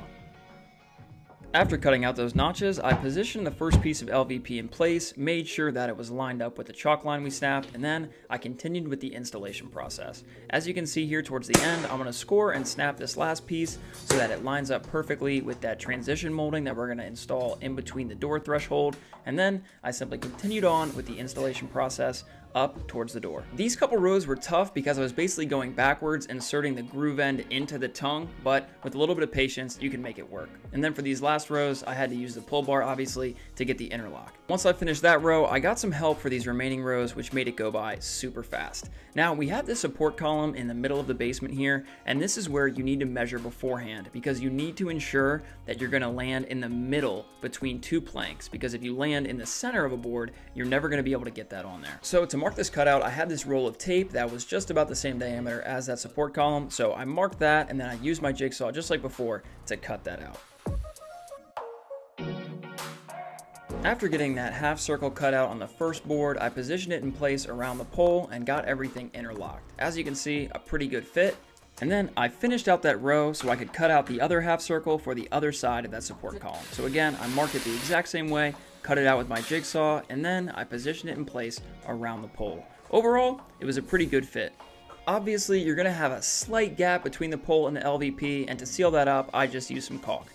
After cutting out those notches, I positioned the first piece of LVP in place, made sure that it was lined up with the chalk line we snapped, and then I continued with the installation process. As you can see here towards the end, I'm going to score and snap this last piece so that it lines up perfectly with that transition molding that we're going to install in between the door threshold, and then I simply continued on with the installation process up towards the door. These couple rows were tough because I was basically going backwards, inserting the groove end into the tongue, but with a little bit of patience, you can make it work. And then for these last rows, I had to use the pull bar, obviously, to get the interlock. Once I finished that row, I got some help for these remaining rows, which made it go by super fast. Now, we have this support column in the middle of the basement here, and this is where you need to measure beforehand because you need to ensure that you're gonna land in the middle between two planks because if you land in the center of a board, you're never gonna be able to get that on there. So to mark this cutout, I had this roll of tape that was just about the same diameter as that support column. So I marked that and then I used my jigsaw just like before to cut that out. After getting that half circle cut out on the first board, I positioned it in place around the pole and got everything interlocked. As you can see, a pretty good fit. And then I finished out that row so I could cut out the other half circle for the other side of that support column. So again, I marked it the exact same way, cut it out with my jigsaw, and then I positioned it in place around the pole. Overall, it was a pretty good fit. Obviously, you're going to have a slight gap between the pole and the LVP, and to seal that up, I just used some caulk.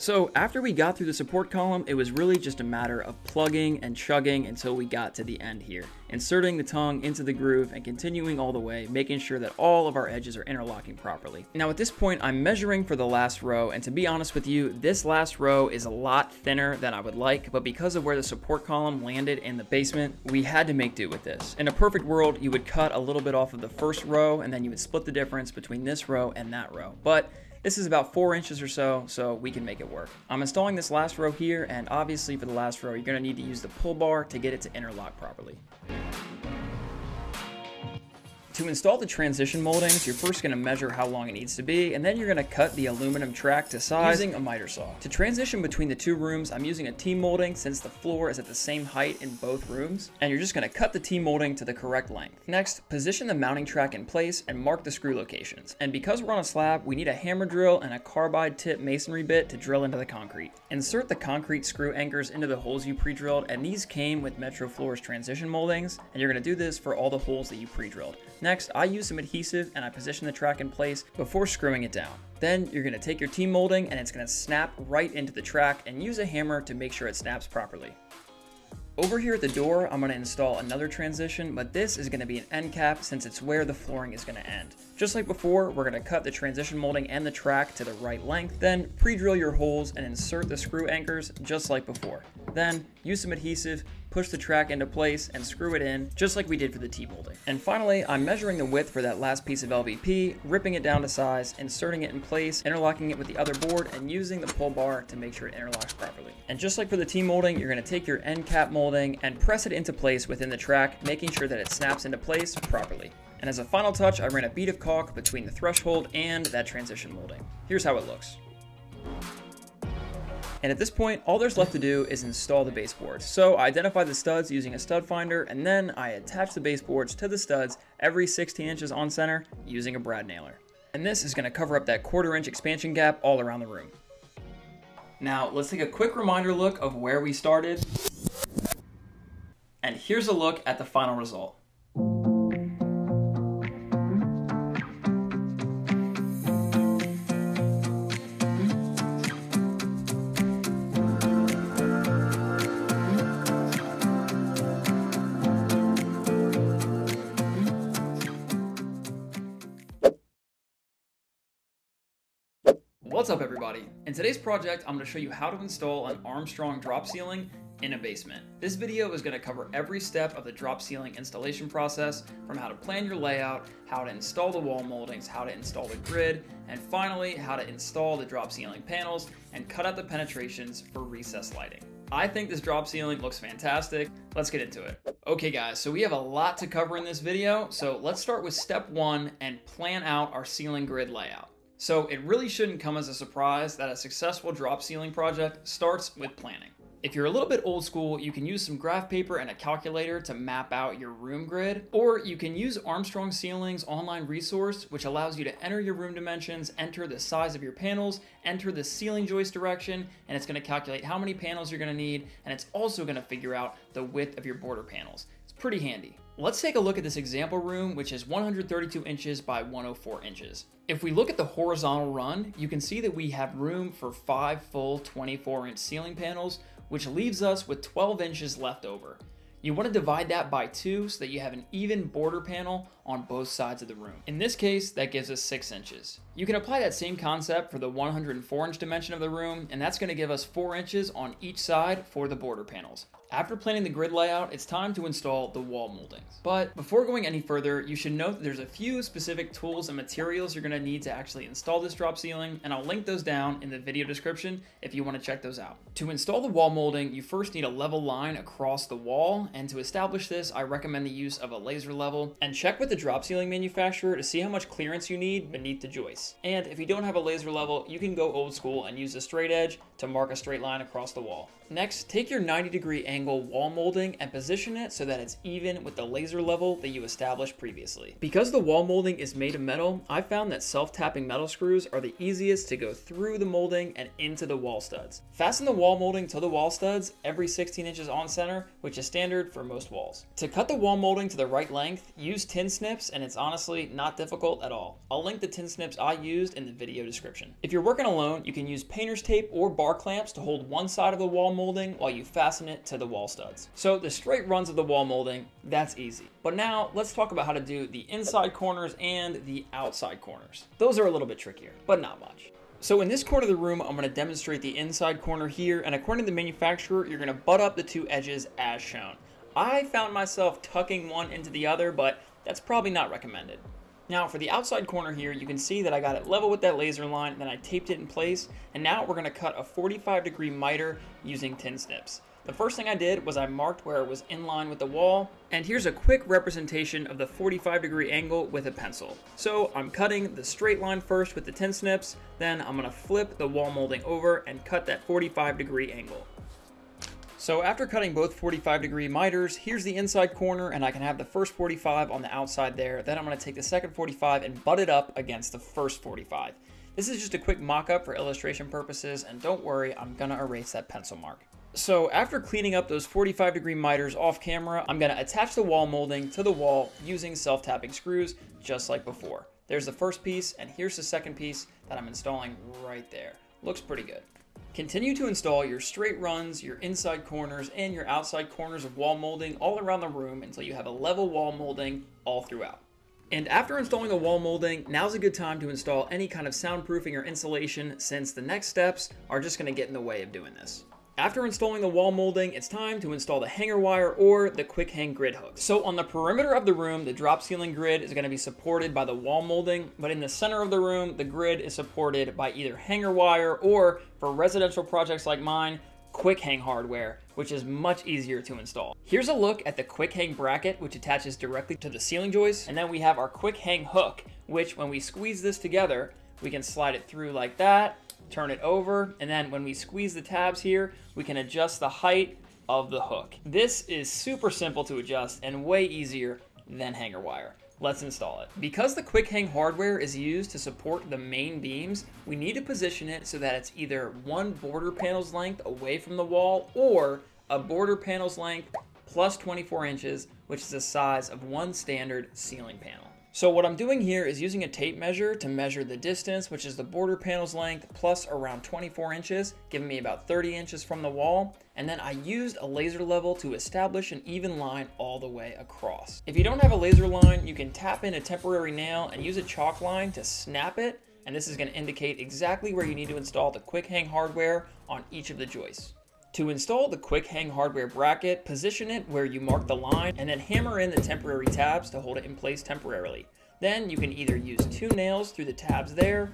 So after we got through the support column, it was really just a matter of plugging and chugging until we got to the end here. Inserting the tongue into the groove and continuing all the way, making sure that all of our edges are interlocking properly. Now at this point, I'm measuring for the last row, and to be honest with you, this last row is a lot thinner than I would like, but because of where the support column landed in the basement, we had to make do with this. In a perfect world, you would cut a little bit off of the first row, and then you would split the difference between this row and that row. But This is about four inches or so, so we can make it work. I'm installing this last row here, and obviously for the last row, you're gonna need to use the pull bar to get it to interlock properly. To install the transition moldings, you're first going to measure how long it needs to be, and then you're going to cut the aluminum track to size using a miter saw. To transition between the two rooms, I'm using a T-molding since the floor is at the same height in both rooms, and you're just going to cut the T-molding to the correct length. Next, position the mounting track in place and mark the screw locations. And because we're on a slab, we need a hammer drill and a carbide tip masonry bit to drill into the concrete. Insert the concrete screw anchors into the holes you pre-drilled, and these came with Metroflor's transition moldings, and you're going to do this for all the holes that you pre-drilled. Next, I use some adhesive and I position the track in place before screwing it down. Then you're going to take your T-molding and it's going to snap right into the track and use a hammer to make sure it snaps properly. Over here at the door, I'm going to install another transition, but this is going to be an end cap since it's where the flooring is going to end. Just like before, we're going to cut the transition molding and the track to the right length, then pre-drill your holes and insert the screw anchors just like before. Then use some adhesive, push the track into place, and screw it in, just like we did for the T-molding. And finally, I'm measuring the width for that last piece of LVP, ripping it down to size, inserting it in place, interlocking it with the other board, and using the pull bar to make sure it interlocks properly. And just like for the T-molding, you're gonna take your end cap molding and press it into place within the track, making sure that it snaps into place properly. And as a final touch, I ran a bead of caulk between the threshold and that transition molding. Here's how it looks. And at this point, all there's left to do is install the baseboards. So I identify the studs using a stud finder, and then I attach the baseboards to the studs every 16 inches on center using a brad nailer. And this is gonna cover up that quarter inch expansion gap all around the room. Now, let's take a quick reminder look of where we started. And here's a look at the final result. What's up everybody? In today's project, I'm going to show you how to install an Armstrong drop ceiling in a basement. This video is going to cover every step of the drop ceiling installation process, from how to plan your layout, how to install the wall moldings, how to install the grid, and finally, how to install the drop ceiling panels and cut out the penetrations for recessed lighting. I think this drop ceiling looks fantastic. Let's get into it. Okay guys, so we have a lot to cover in this video, so let's start with step one and plan out our ceiling grid layout. So it really shouldn't come as a surprise that a successful drop ceiling project starts with planning. If you're a little bit old school, you can use some graph paper and a calculator to map out your room grid, or you can use Armstrong Ceiling's online resource, which allows you to enter your room dimensions, enter the size of your panels, enter the ceiling joist direction, and it's gonna calculate how many panels you're gonna need, and it's also gonna figure out the width of your border panels. It's pretty handy. Let's take a look at this example room, which is 132 inches by 104 inches. If we look at the horizontal run, you can see that we have room for five full 24 inch ceiling panels, which leaves us with 12 inches left over. You want to divide that by two so that you have an even border panel on both sides of the room. In this case, that gives us six inches. You can apply that same concept for the 104 inch dimension of the room, and that's gonna give us four inches on each side for the border panels. After planning the grid layout, it's time to install the wall moldings. But before going any further, you should note that there's a few specific tools and materials you're gonna need to actually install this drop ceiling, and I'll link those down in the video description if you wanna check those out. To install the wall molding, you first need a level line across the wall, and to establish this, I recommend the use of a laser level, and check with the drop ceiling manufacturer to see how much clearance you need beneath the joists. And if you don't have a laser level, you can go old school and use a straight edge to mark a straight line across the wall. Next, take your 90 degree angle wall molding and position it so that it's even with the laser level that you established previously. Because the wall molding is made of metal, I found that self-tapping metal screws are the easiest to go through the molding and into the wall studs. Fasten the wall molding to the wall studs every 16 inches on center, which is standard for most walls. To cut the wall molding to the right length, use tin snips and it's honestly not difficult at all. I'll link the tin snips I used in the video description. If you're working alone, you can use painter's tape or bar clamps to hold one side of the wall molding while you fasten it to the wall studs. So the straight runs of the wall molding, that's easy. But now let's talk about how to do the inside corners and the outside corners. Those are a little bit trickier, but not much. So in this corner of the room, I'm going to demonstrate the inside corner here, and according to the manufacturer, you're going to butt up the two edges as shown. I found myself tucking one into the other, but that's probably not recommended. Now for the outside corner here, you can see that I got it level with that laser line, then I taped it in place, and now we're gonna cut a 45 degree miter using tin snips. The first thing I did was I marked where it was in line with the wall, and here's a quick representation of the 45 degree angle with a pencil. So I'm cutting the straight line first with the tin snips, then I'm gonna flip the wall molding over and cut that 45 degree angle. So after cutting both 45 degree miters, here's the inside corner and I can have the first 45 on the outside there. Then I'm gonna take the second 45 and butt it up against the first 45. This is just a quick mock-up for illustration purposes and don't worry, I'm gonna erase that pencil mark. So after cleaning up those 45 degree miters off camera, I'm gonna attach the wall molding to the wall using self-tapping screws, just like before. There's the first piece, and here's the second piece that I'm installing right there. Looks pretty good. Continue to install your straight runs, your inside corners, and your outside corners of wall molding all around the room until you have a level wall molding all throughout. And after installing the wall molding, now's a good time to install any kind of soundproofing or insulation since the next steps are just gonna get in the way of doing this. After installing the wall molding, it's time to install the hanger wire or the quick hang grid hook. So on the perimeter of the room, the drop ceiling grid is gonna be supported by the wall molding, but in the center of the room, the grid is supported by either hanger wire or for residential projects like mine, quick hang hardware, which is much easier to install. Here's a look at the quick hang bracket, which attaches directly to the ceiling joist. And then we have our quick hang hook, which when we squeeze this together, we can slide it through like that turn it over, and then when we squeeze the tabs here, we can adjust the height of the hook. This is super simple to adjust and way easier than hanger wire. Let's install it. Because the quick hang hardware is used to support the main beams, we need to position it so that it's either one border panel's length away from the wall or a border panel's length plus 24 inches, which is the size of one standard ceiling panel. So what I'm doing here is using a tape measure to measure the distance, which is the border panel's length plus around 24 inches, giving me about 30 inches from the wall. And then I used a laser level to establish an even line all the way across. If you don't have a laser line, you can tap in a temporary nail and use a chalk line to snap it. And this is gonna indicate exactly where you need to install the quick hang hardware on each of the joists. To install the quick hang hardware bracket, position it where you mark the line and then hammer in the temporary tabs to hold it in place temporarily. Then you can either use two nails through the tabs there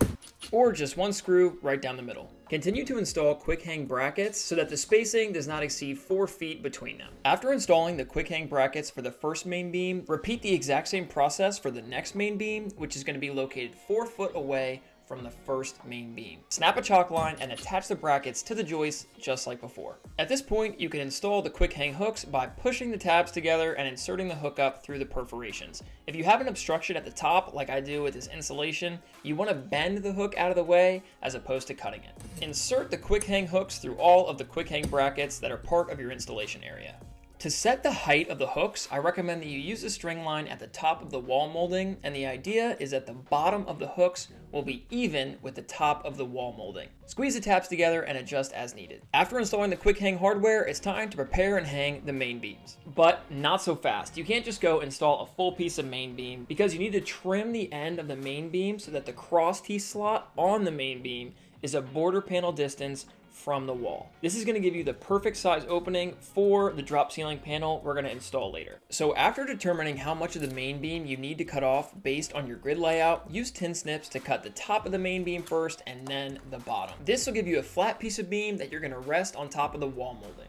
or just one screw right down the middle. Continue to install quick hang brackets so that the spacing does not exceed 4 feet between them. After installing the quick hang brackets for the first main beam, repeat the exact same process for the next main beam, which is going to be located 4 foot away from the first main beam. Snap a chalk line and attach the brackets to the joist just like before. At this point, you can install the quick hang hooks by pushing the tabs together and inserting the hook up through the perforations. If you have an obstruction at the top, like I do with this insulation, you want to bend the hook out of the way as opposed to cutting it. Insert the quick hang hooks through all of the quick hang brackets that are part of your installation area. To set the height of the hooks, I recommend that you use a string line at the top of the wall molding, and the idea is that the bottom of the hooks will be even with the top of the wall molding. Squeeze the tabs together and adjust as needed. After installing the quick hang hardware, it's time to prepare and hang the main beams. But not so fast. You can't just go install a full piece of main beam because you need to trim the end of the main beam so that the cross T slot on the main beam is a border panel distance from the wall. This is gonna give you the perfect size opening for the drop ceiling panel we're gonna install later. So after determining how much of the main beam you need to cut off based on your grid layout, use tin snips to cut the top of the main beam first and then the bottom. This will give you a flat piece of beam that you're gonna rest on top of the wall molding.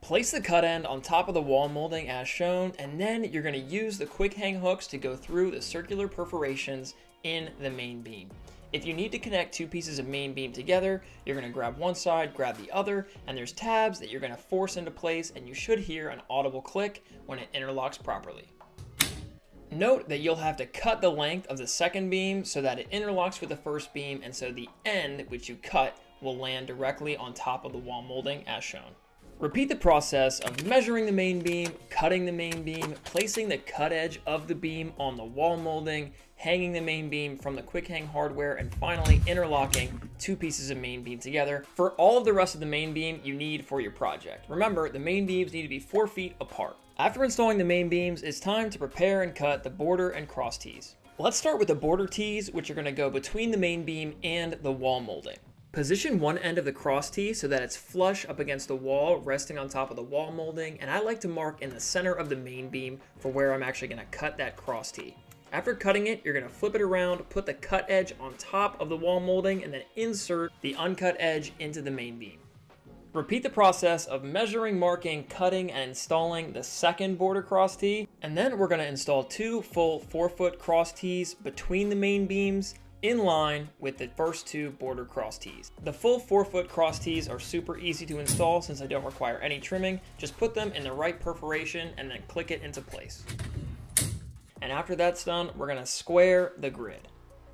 Place the cut end on top of the wall molding as shown, and then you're gonna use the quick hang hooks to go through the circular perforations in the main beam. If you need to connect two pieces of main beam together, you're gonna grab one side, grab the other, and there's tabs that you're gonna force into place and you should hear an audible click when it interlocks properly. Note that you'll have to cut the length of the second beam so that it interlocks with the first beam and so the end which you cut will land directly on top of the wall molding as shown. Repeat the process of measuring the main beam, cutting the main beam, placing the cut edge of the beam on the wall molding, hanging the main beam from the quick hang hardware, and finally interlocking two pieces of main beam together for all of the rest of the main beam you need for your project. Remember, the main beams need to be four feet apart. After installing the main beams, it's time to prepare and cut the border and cross tees. Let's start with the border tees, which are gonna go between the main beam and the wall molding. Position one end of the cross tee so that it's flush up against the wall, resting on top of the wall molding, and I like to mark in the center of the main beam for where I'm actually gonna cut that cross tee. After cutting it, you're gonna flip it around, put the cut edge on top of the wall molding, and then insert the uncut edge into the main beam. Repeat the process of measuring, marking, cutting, and installing the second border cross tee, and then we're gonna install two full four foot cross tees between the main beams in line with the first two border cross tees. The full four foot cross tees are super easy to install since they don't require any trimming. Just put them in the right perforation and then click it into place. And after that's done, we're gonna square the grid.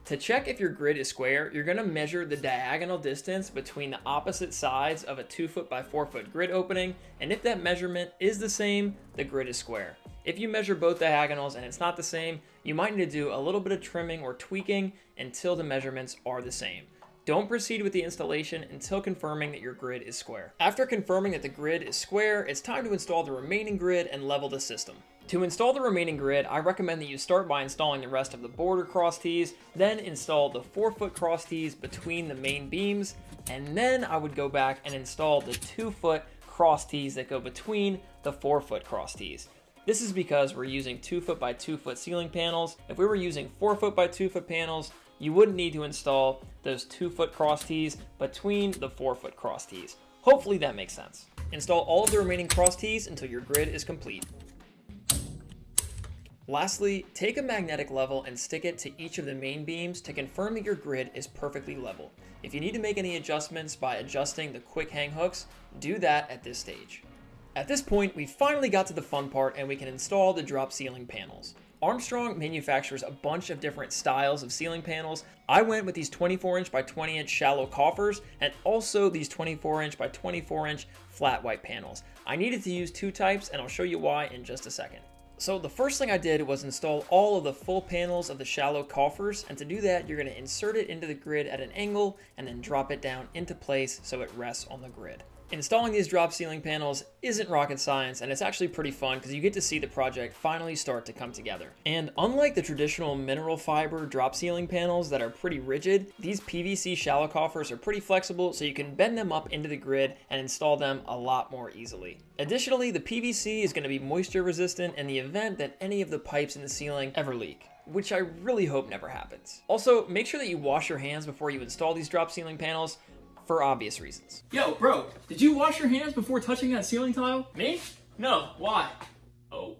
To check if your grid is square, you're gonna measure the diagonal distance between the opposite sides of a two foot by four foot grid opening, and if that measurement is the same, the grid is square. If you measure both diagonals and it's not the same, you might need to do a little bit of trimming or tweaking until the measurements are the same. Don't proceed with the installation until confirming that your grid is square. After confirming that the grid is square, it's time to install the remaining grid and level the system. To install the remaining grid, I recommend that you start by installing the rest of the border cross tees, then install the 4 foot cross tees between the main beams, and then I would go back and install the 2 foot cross tees that go between the 4 foot cross tees. This is because we're using 2 foot by 2 foot ceiling panels. If we were using 4 foot by 2 foot panels, you wouldn't need to install those 2 foot cross tees between the 4 foot cross tees. Hopefully that makes sense. Install all of the remaining cross tees until your grid is complete. Lastly, take a magnetic level and stick it to each of the main beams to confirm that your grid is perfectly level. If you need to make any adjustments by adjusting the quick hang hooks, do that at this stage. At this point, we finally got to the fun part and we can install the drop ceiling panels. Armstrong manufactures a bunch of different styles of ceiling panels. I went with these 24 inch by 20 inch shallow coffers and also these 24 inch by 24 inch flat white panels. I needed to use two types and I'll show you why in just a second. So the first thing I did was install all of the full panels of the shallow coffers, and to do that, you're gonna insert it into the grid at an angle and then drop it down into place so it rests on the grid. Installing these drop ceiling panels isn't rocket science and it's actually pretty fun because you get to see the project finally start to come together. And unlike the traditional mineral fiber drop ceiling panels that are pretty rigid, these PVC shallow coffers are pretty flexible so you can bend them up into the grid and install them a lot more easily. Additionally, the PVC is going to be moisture resistant in the event that any of the pipes in the ceiling ever leak which I really hope never happens. Also, make sure that you wash your hands before you install these drop ceiling panels for obvious reasons. Yo, bro, did you wash your hands before touching that ceiling tile? Me? No, why? Oh.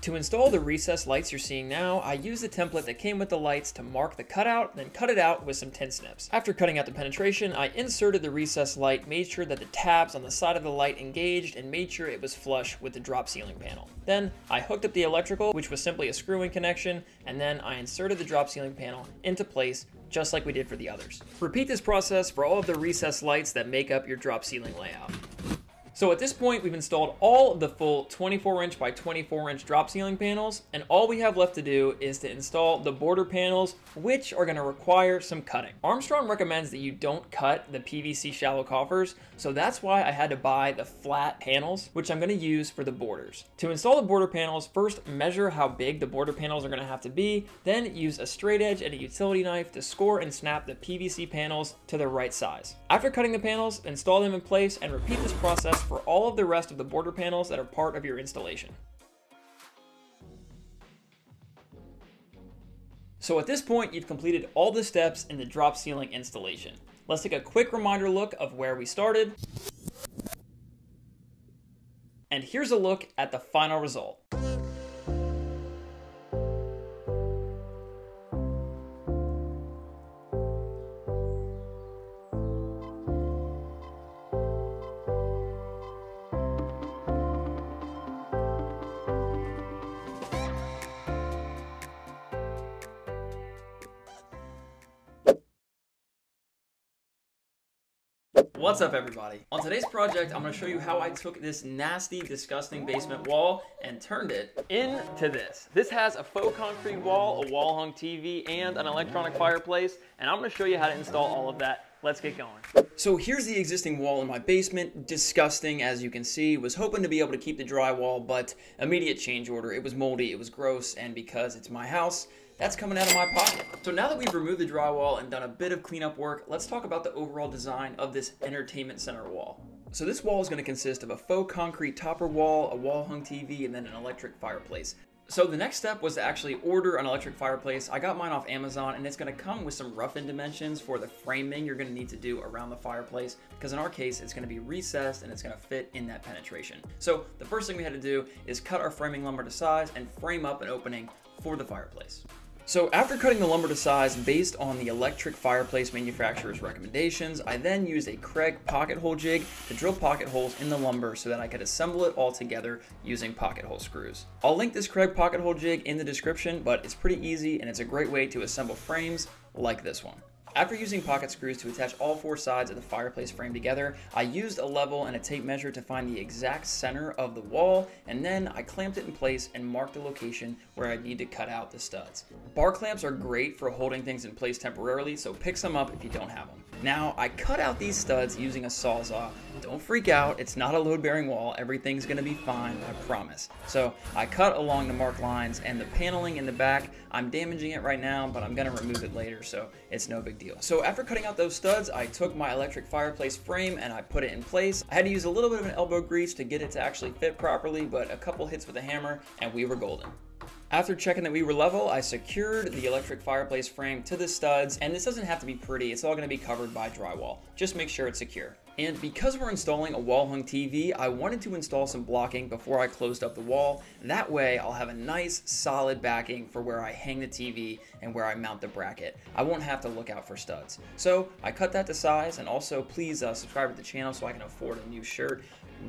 To install the recessed lights you're seeing now, I used the template that came with the lights to mark the cutout, then cut it out with some tin snips. After cutting out the penetration, I inserted the recessed light, made sure that the tabs on the side of the light engaged, and made sure it was flush with the drop ceiling panel. Then, I hooked up the electrical, which was simply a screw-in connection, and then I inserted the drop ceiling panel into place just like we did for the others. Repeat this process for all of the recessed lights that make up your drop ceiling layout. So at this point, we've installed all of the full 24 inch by 24 inch drop ceiling panels, and all we have left to do is to install the border panels, which are gonna require some cutting. Armstrong recommends that you don't cut the PVC shallow coffers, so that's why I had to buy the flat panels, which I'm gonna use for the borders. To install the border panels, first measure how big the border panels are gonna have to be, then use a straight edge and a utility knife to score and snap the PVC panels to the right size. After cutting the panels, install them in place and repeat this process for all of the rest of the border panels that are part of your installation. So at this point, you've completed all the steps in the drop ceiling installation. Let's take a quick reminder look of where we started. And here's a look at the final result. What's up everybody? On today's project, I'm gonna show you how I took this nasty, disgusting basement wall and turned it into this. This has a faux concrete wall, a wall hung TV, and an electronic fireplace, and I'm gonna show you how to install all of that. Let's get going. So here's the existing wall in my basement. Disgusting, as you can see. Was hoping to be able to keep the drywall, but immediate change order. It was moldy, it was gross, and because it's my house, that's coming out of my pocket. So now that we've removed the drywall and done a bit of cleanup work, let's talk about the overall design of this entertainment center wall. So this wall is going to consist of a faux concrete topper wall, a wall hung TV, and then an electric fireplace. So the next step was to actually order an electric fireplace. I got mine off Amazon and it's gonna come with some rough-in dimensions for the framing you're gonna need to do around the fireplace because in our case, it's gonna be recessed and it's gonna fit in that penetration. So the first thing we had to do is cut our framing lumber to size and frame up an opening for the fireplace. So after cutting the lumber to size based on the electric fireplace manufacturer's recommendations, I then used a Kreg pocket hole jig to drill pocket holes in the lumber so that I could assemble it all together using pocket hole screws. I'll link this Kreg pocket hole jig in the description, but it's pretty easy and it's a great way to assemble frames like this one. After using pocket screws to attach all four sides of the fireplace frame together, I used a level and a tape measure to find the exact center of the wall, and then I clamped it in place and marked the location where I need to cut out the studs. Bar clamps are great for holding things in place temporarily, so pick some up if you don't have them. Now, I cut out these studs using a Sawzall. Don't freak out, it's not a load-bearing wall, everything's gonna be fine, I promise. So, I cut along the marked lines, and the paneling in the back, I'm damaging it right now, but I'm gonna remove it later, so it's no big deal. So after cutting out those studs, I took my electric fireplace frame and I put it in place. I had to use a little bit of an elbow grease to get it to actually fit properly, but a couple hits with a hammer, and we were golden. After checking that we were level, I secured the electric fireplace frame to the studs, and this doesn't have to be pretty, it's all gonna be covered by drywall. Just make sure it's secure. And because we're installing a wall hung TV, I wanted to install some blocking before I closed up the wall. That way I'll have a nice solid backing for where I hang the TV and where I mount the bracket. I won't have to look out for studs. So I cut that to size and also please uh, subscribe to the channel so I can afford a new shirt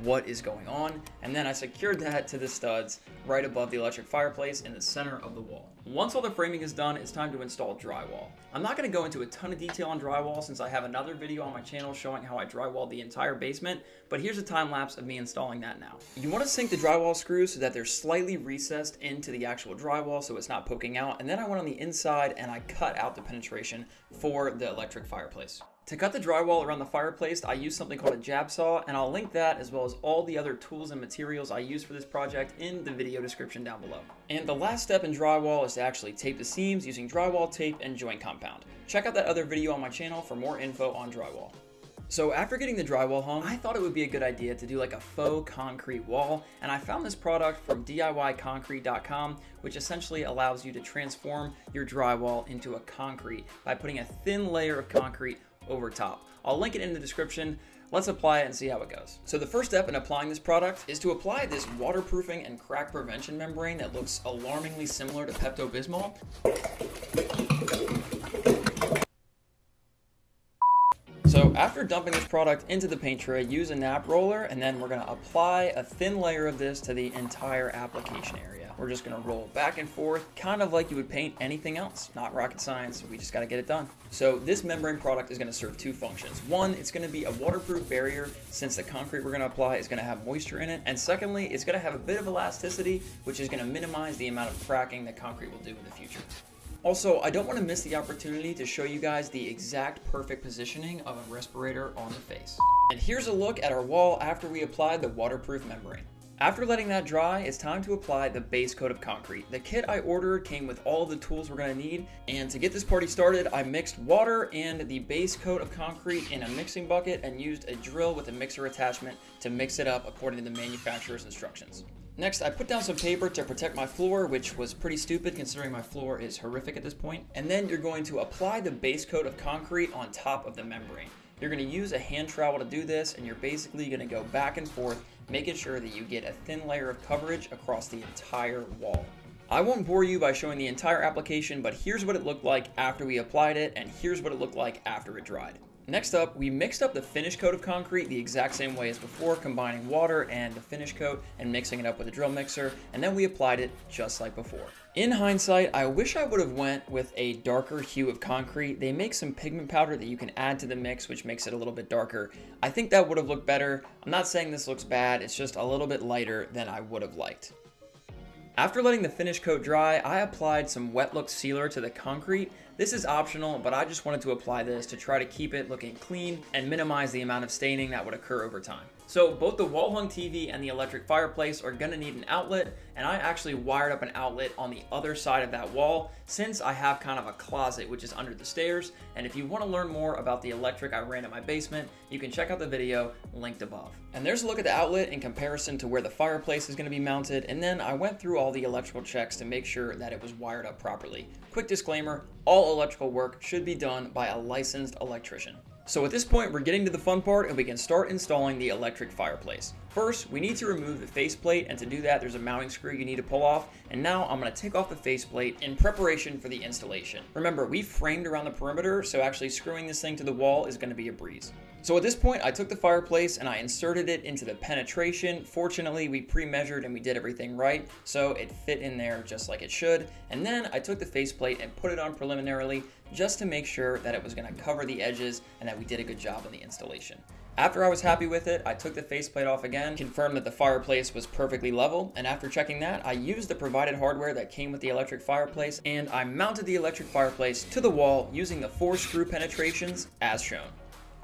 what is going on, and then I secured that to the studs right above the electric fireplace in the center of the wall. Once all the framing is done, it's time to install drywall. I'm not going to go into a ton of detail on drywall since I have another video on my channel showing how I drywall the entire basement, but here's a time lapse of me installing that now. You want to sink the drywall screws so that they're slightly recessed into the actual drywall so it's not poking out, and then I went on the inside and I cut out the penetration for the electric fireplace. To cut the drywall around the fireplace, I use something called a jab saw, and I'll link that as well as all the other tools and materials I use for this project in the video description down below. And the last step in drywall is to actually tape the seams using drywall tape and joint compound. Check out that other video on my channel for more info on drywall. So after getting the drywall hung, I thought it would be a good idea to do like a faux concrete wall, and I found this product from DIYconcrete.com, which essentially allows you to transform your drywall into a concrete by putting a thin layer of concrete over top. I'll link it in the description. Let's apply it and see how it goes. So the first step in applying this product is to apply this waterproofing and crack prevention membrane that looks alarmingly similar to Pepto-Bismol. After dumping this product into the paint tray, use a nap roller and then we're gonna apply a thin layer of this to the entire application area. We're just gonna roll back and forth, kind of like you would paint anything else. Not rocket science, we just gotta get it done. So this membrane product is gonna serve two functions. One, it's gonna be a waterproof barrier since the concrete we're gonna apply is gonna have moisture in it. And secondly, it's gonna have a bit of elasticity, which is gonna minimize the amount of cracking that concrete will do in the future. Also, I don't want to miss the opportunity to show you guys the exact perfect positioning of a respirator on the face. And here's a look at our wall after we applied the waterproof membrane. After letting that dry, it's time to apply the base coat of concrete. The kit I ordered came with all the tools we're gonna need, and to get this party started, I mixed water and the base coat of concrete in a mixing bucket and used a drill with a mixer attachment to mix it up according to the manufacturer's instructions. Next, I put down some paper to protect my floor, which was pretty stupid considering my floor is horrific at this point. And then you're going to apply the base coat of concrete on top of the membrane. You're going to use a hand trowel to do this, and you're basically going to go back and forth, making sure that you get a thin layer of coverage across the entire wall. I won't bore you by showing the entire application, but here's what it looked like after we applied it, and here's what it looked like after it dried. Next up, we mixed up the finish coat of concrete the exact same way as before, combining water and the finish coat and mixing it up with a drill mixer, and then we applied it just like before. In hindsight, I wish I would have went with a darker hue of concrete. They make some pigment powder that you can add to the mix, which makes it a little bit darker. I think that would have looked better. I'm not saying this looks bad, it's just a little bit lighter than I would have liked. After letting the finish coat dry, I applied some wet look sealer to the concrete. This is optional, but I just wanted to apply this to try to keep it looking clean and minimize the amount of staining that would occur over time. So both the wall hung TV and the electric fireplace are gonna need an outlet, and I actually wired up an outlet on the other side of that wall since I have kind of a closet which is under the stairs. And if you wanna learn more about the electric I ran in my basement, you can check out the video linked above. And there's a look at the outlet in comparison to where the fireplace is gonna be mounted, and then I went through all the electrical checks to make sure that it was wired up properly. Quick disclaimer, all electrical work should be done by a licensed electrician. So at this point, we're getting to the fun part and we can start installing the electric fireplace. First, we need to remove the faceplate and to do that, there's a mounting screw you need to pull off. And now I'm gonna take off the faceplate in preparation for the installation. Remember, we framed around the perimeter, so actually screwing this thing to the wall is gonna be a breeze. So at this point, I took the fireplace and I inserted it into the penetration. Fortunately, we pre-measured and we did everything right, so it fit in there just like it should. And then I took the faceplate and put it on preliminarily just to make sure that it was gonna cover the edges and that we did a good job on the installation. After I was happy with it, I took the faceplate off again, confirmed that the fireplace was perfectly level, and after checking that, I used the provided hardware that came with the electric fireplace, and I mounted the electric fireplace to the wall using the four screw penetrations as shown.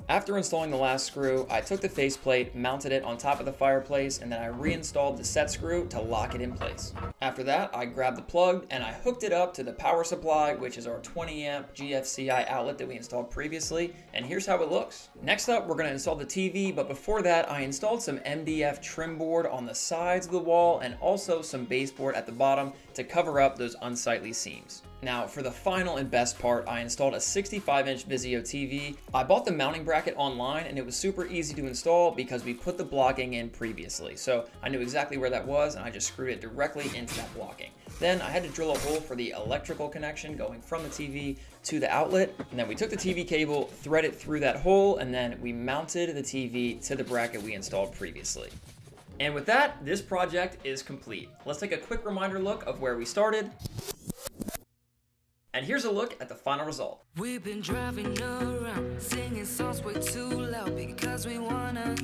After installing the last screw, I took the faceplate, mounted it on top of the fireplace, and then I reinstalled the set screw to lock it in place. After that, I grabbed the plug and I hooked it up to the power supply, which is our 20 amp GFCI outlet that we installed previously, and here's how it looks. Next up, we're gonna install the TV, but before that, I installed some MDF trim board on the sides of the wall and also some baseboard at the bottom to cover up those unsightly seams. Now, for the final and best part, I installed a 65-inch Vizio TV. I bought the mounting bracket online, and it was super easy to install because we put the blocking in previously. So I knew exactly where that was, and I just screwed it directly into that blocking. Then I had to drill a hole for the electrical connection going from the TV to the outlet. And then we took the TV cable, thread it through that hole, and then we mounted the TV to the bracket we installed previously. And with that, this project is complete. Let's take a quick reminder look of where we started. And here's a look at the final result. We've been driving around, singing songs way too loud because we wanna.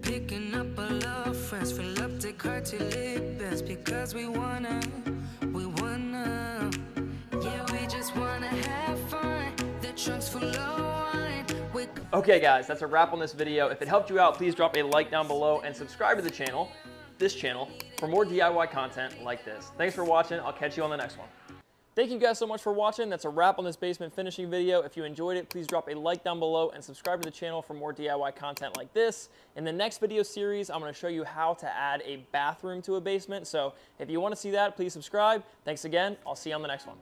Picking up our love friends, fill up the car till it bends because we wanna, we wanna. Yeah, we just wanna have fun. The trunk's full of. Okay guys, that's a wrap on this video. If it helped you out, please drop a like down below and subscribe to the channel this channel for more DIY content like this. Thanks for watching. I'll catch you on the next one. Thank you guys so much for watching. That's a wrap on this basement finishing video. If you enjoyed it, please drop a like down below and subscribe to the channel for more DIY content like this. In the next video series, I'm gonna show you how to add a bathroom to a basement. So if you wanna see that, please subscribe. Thanks again. I'll see you on the next one.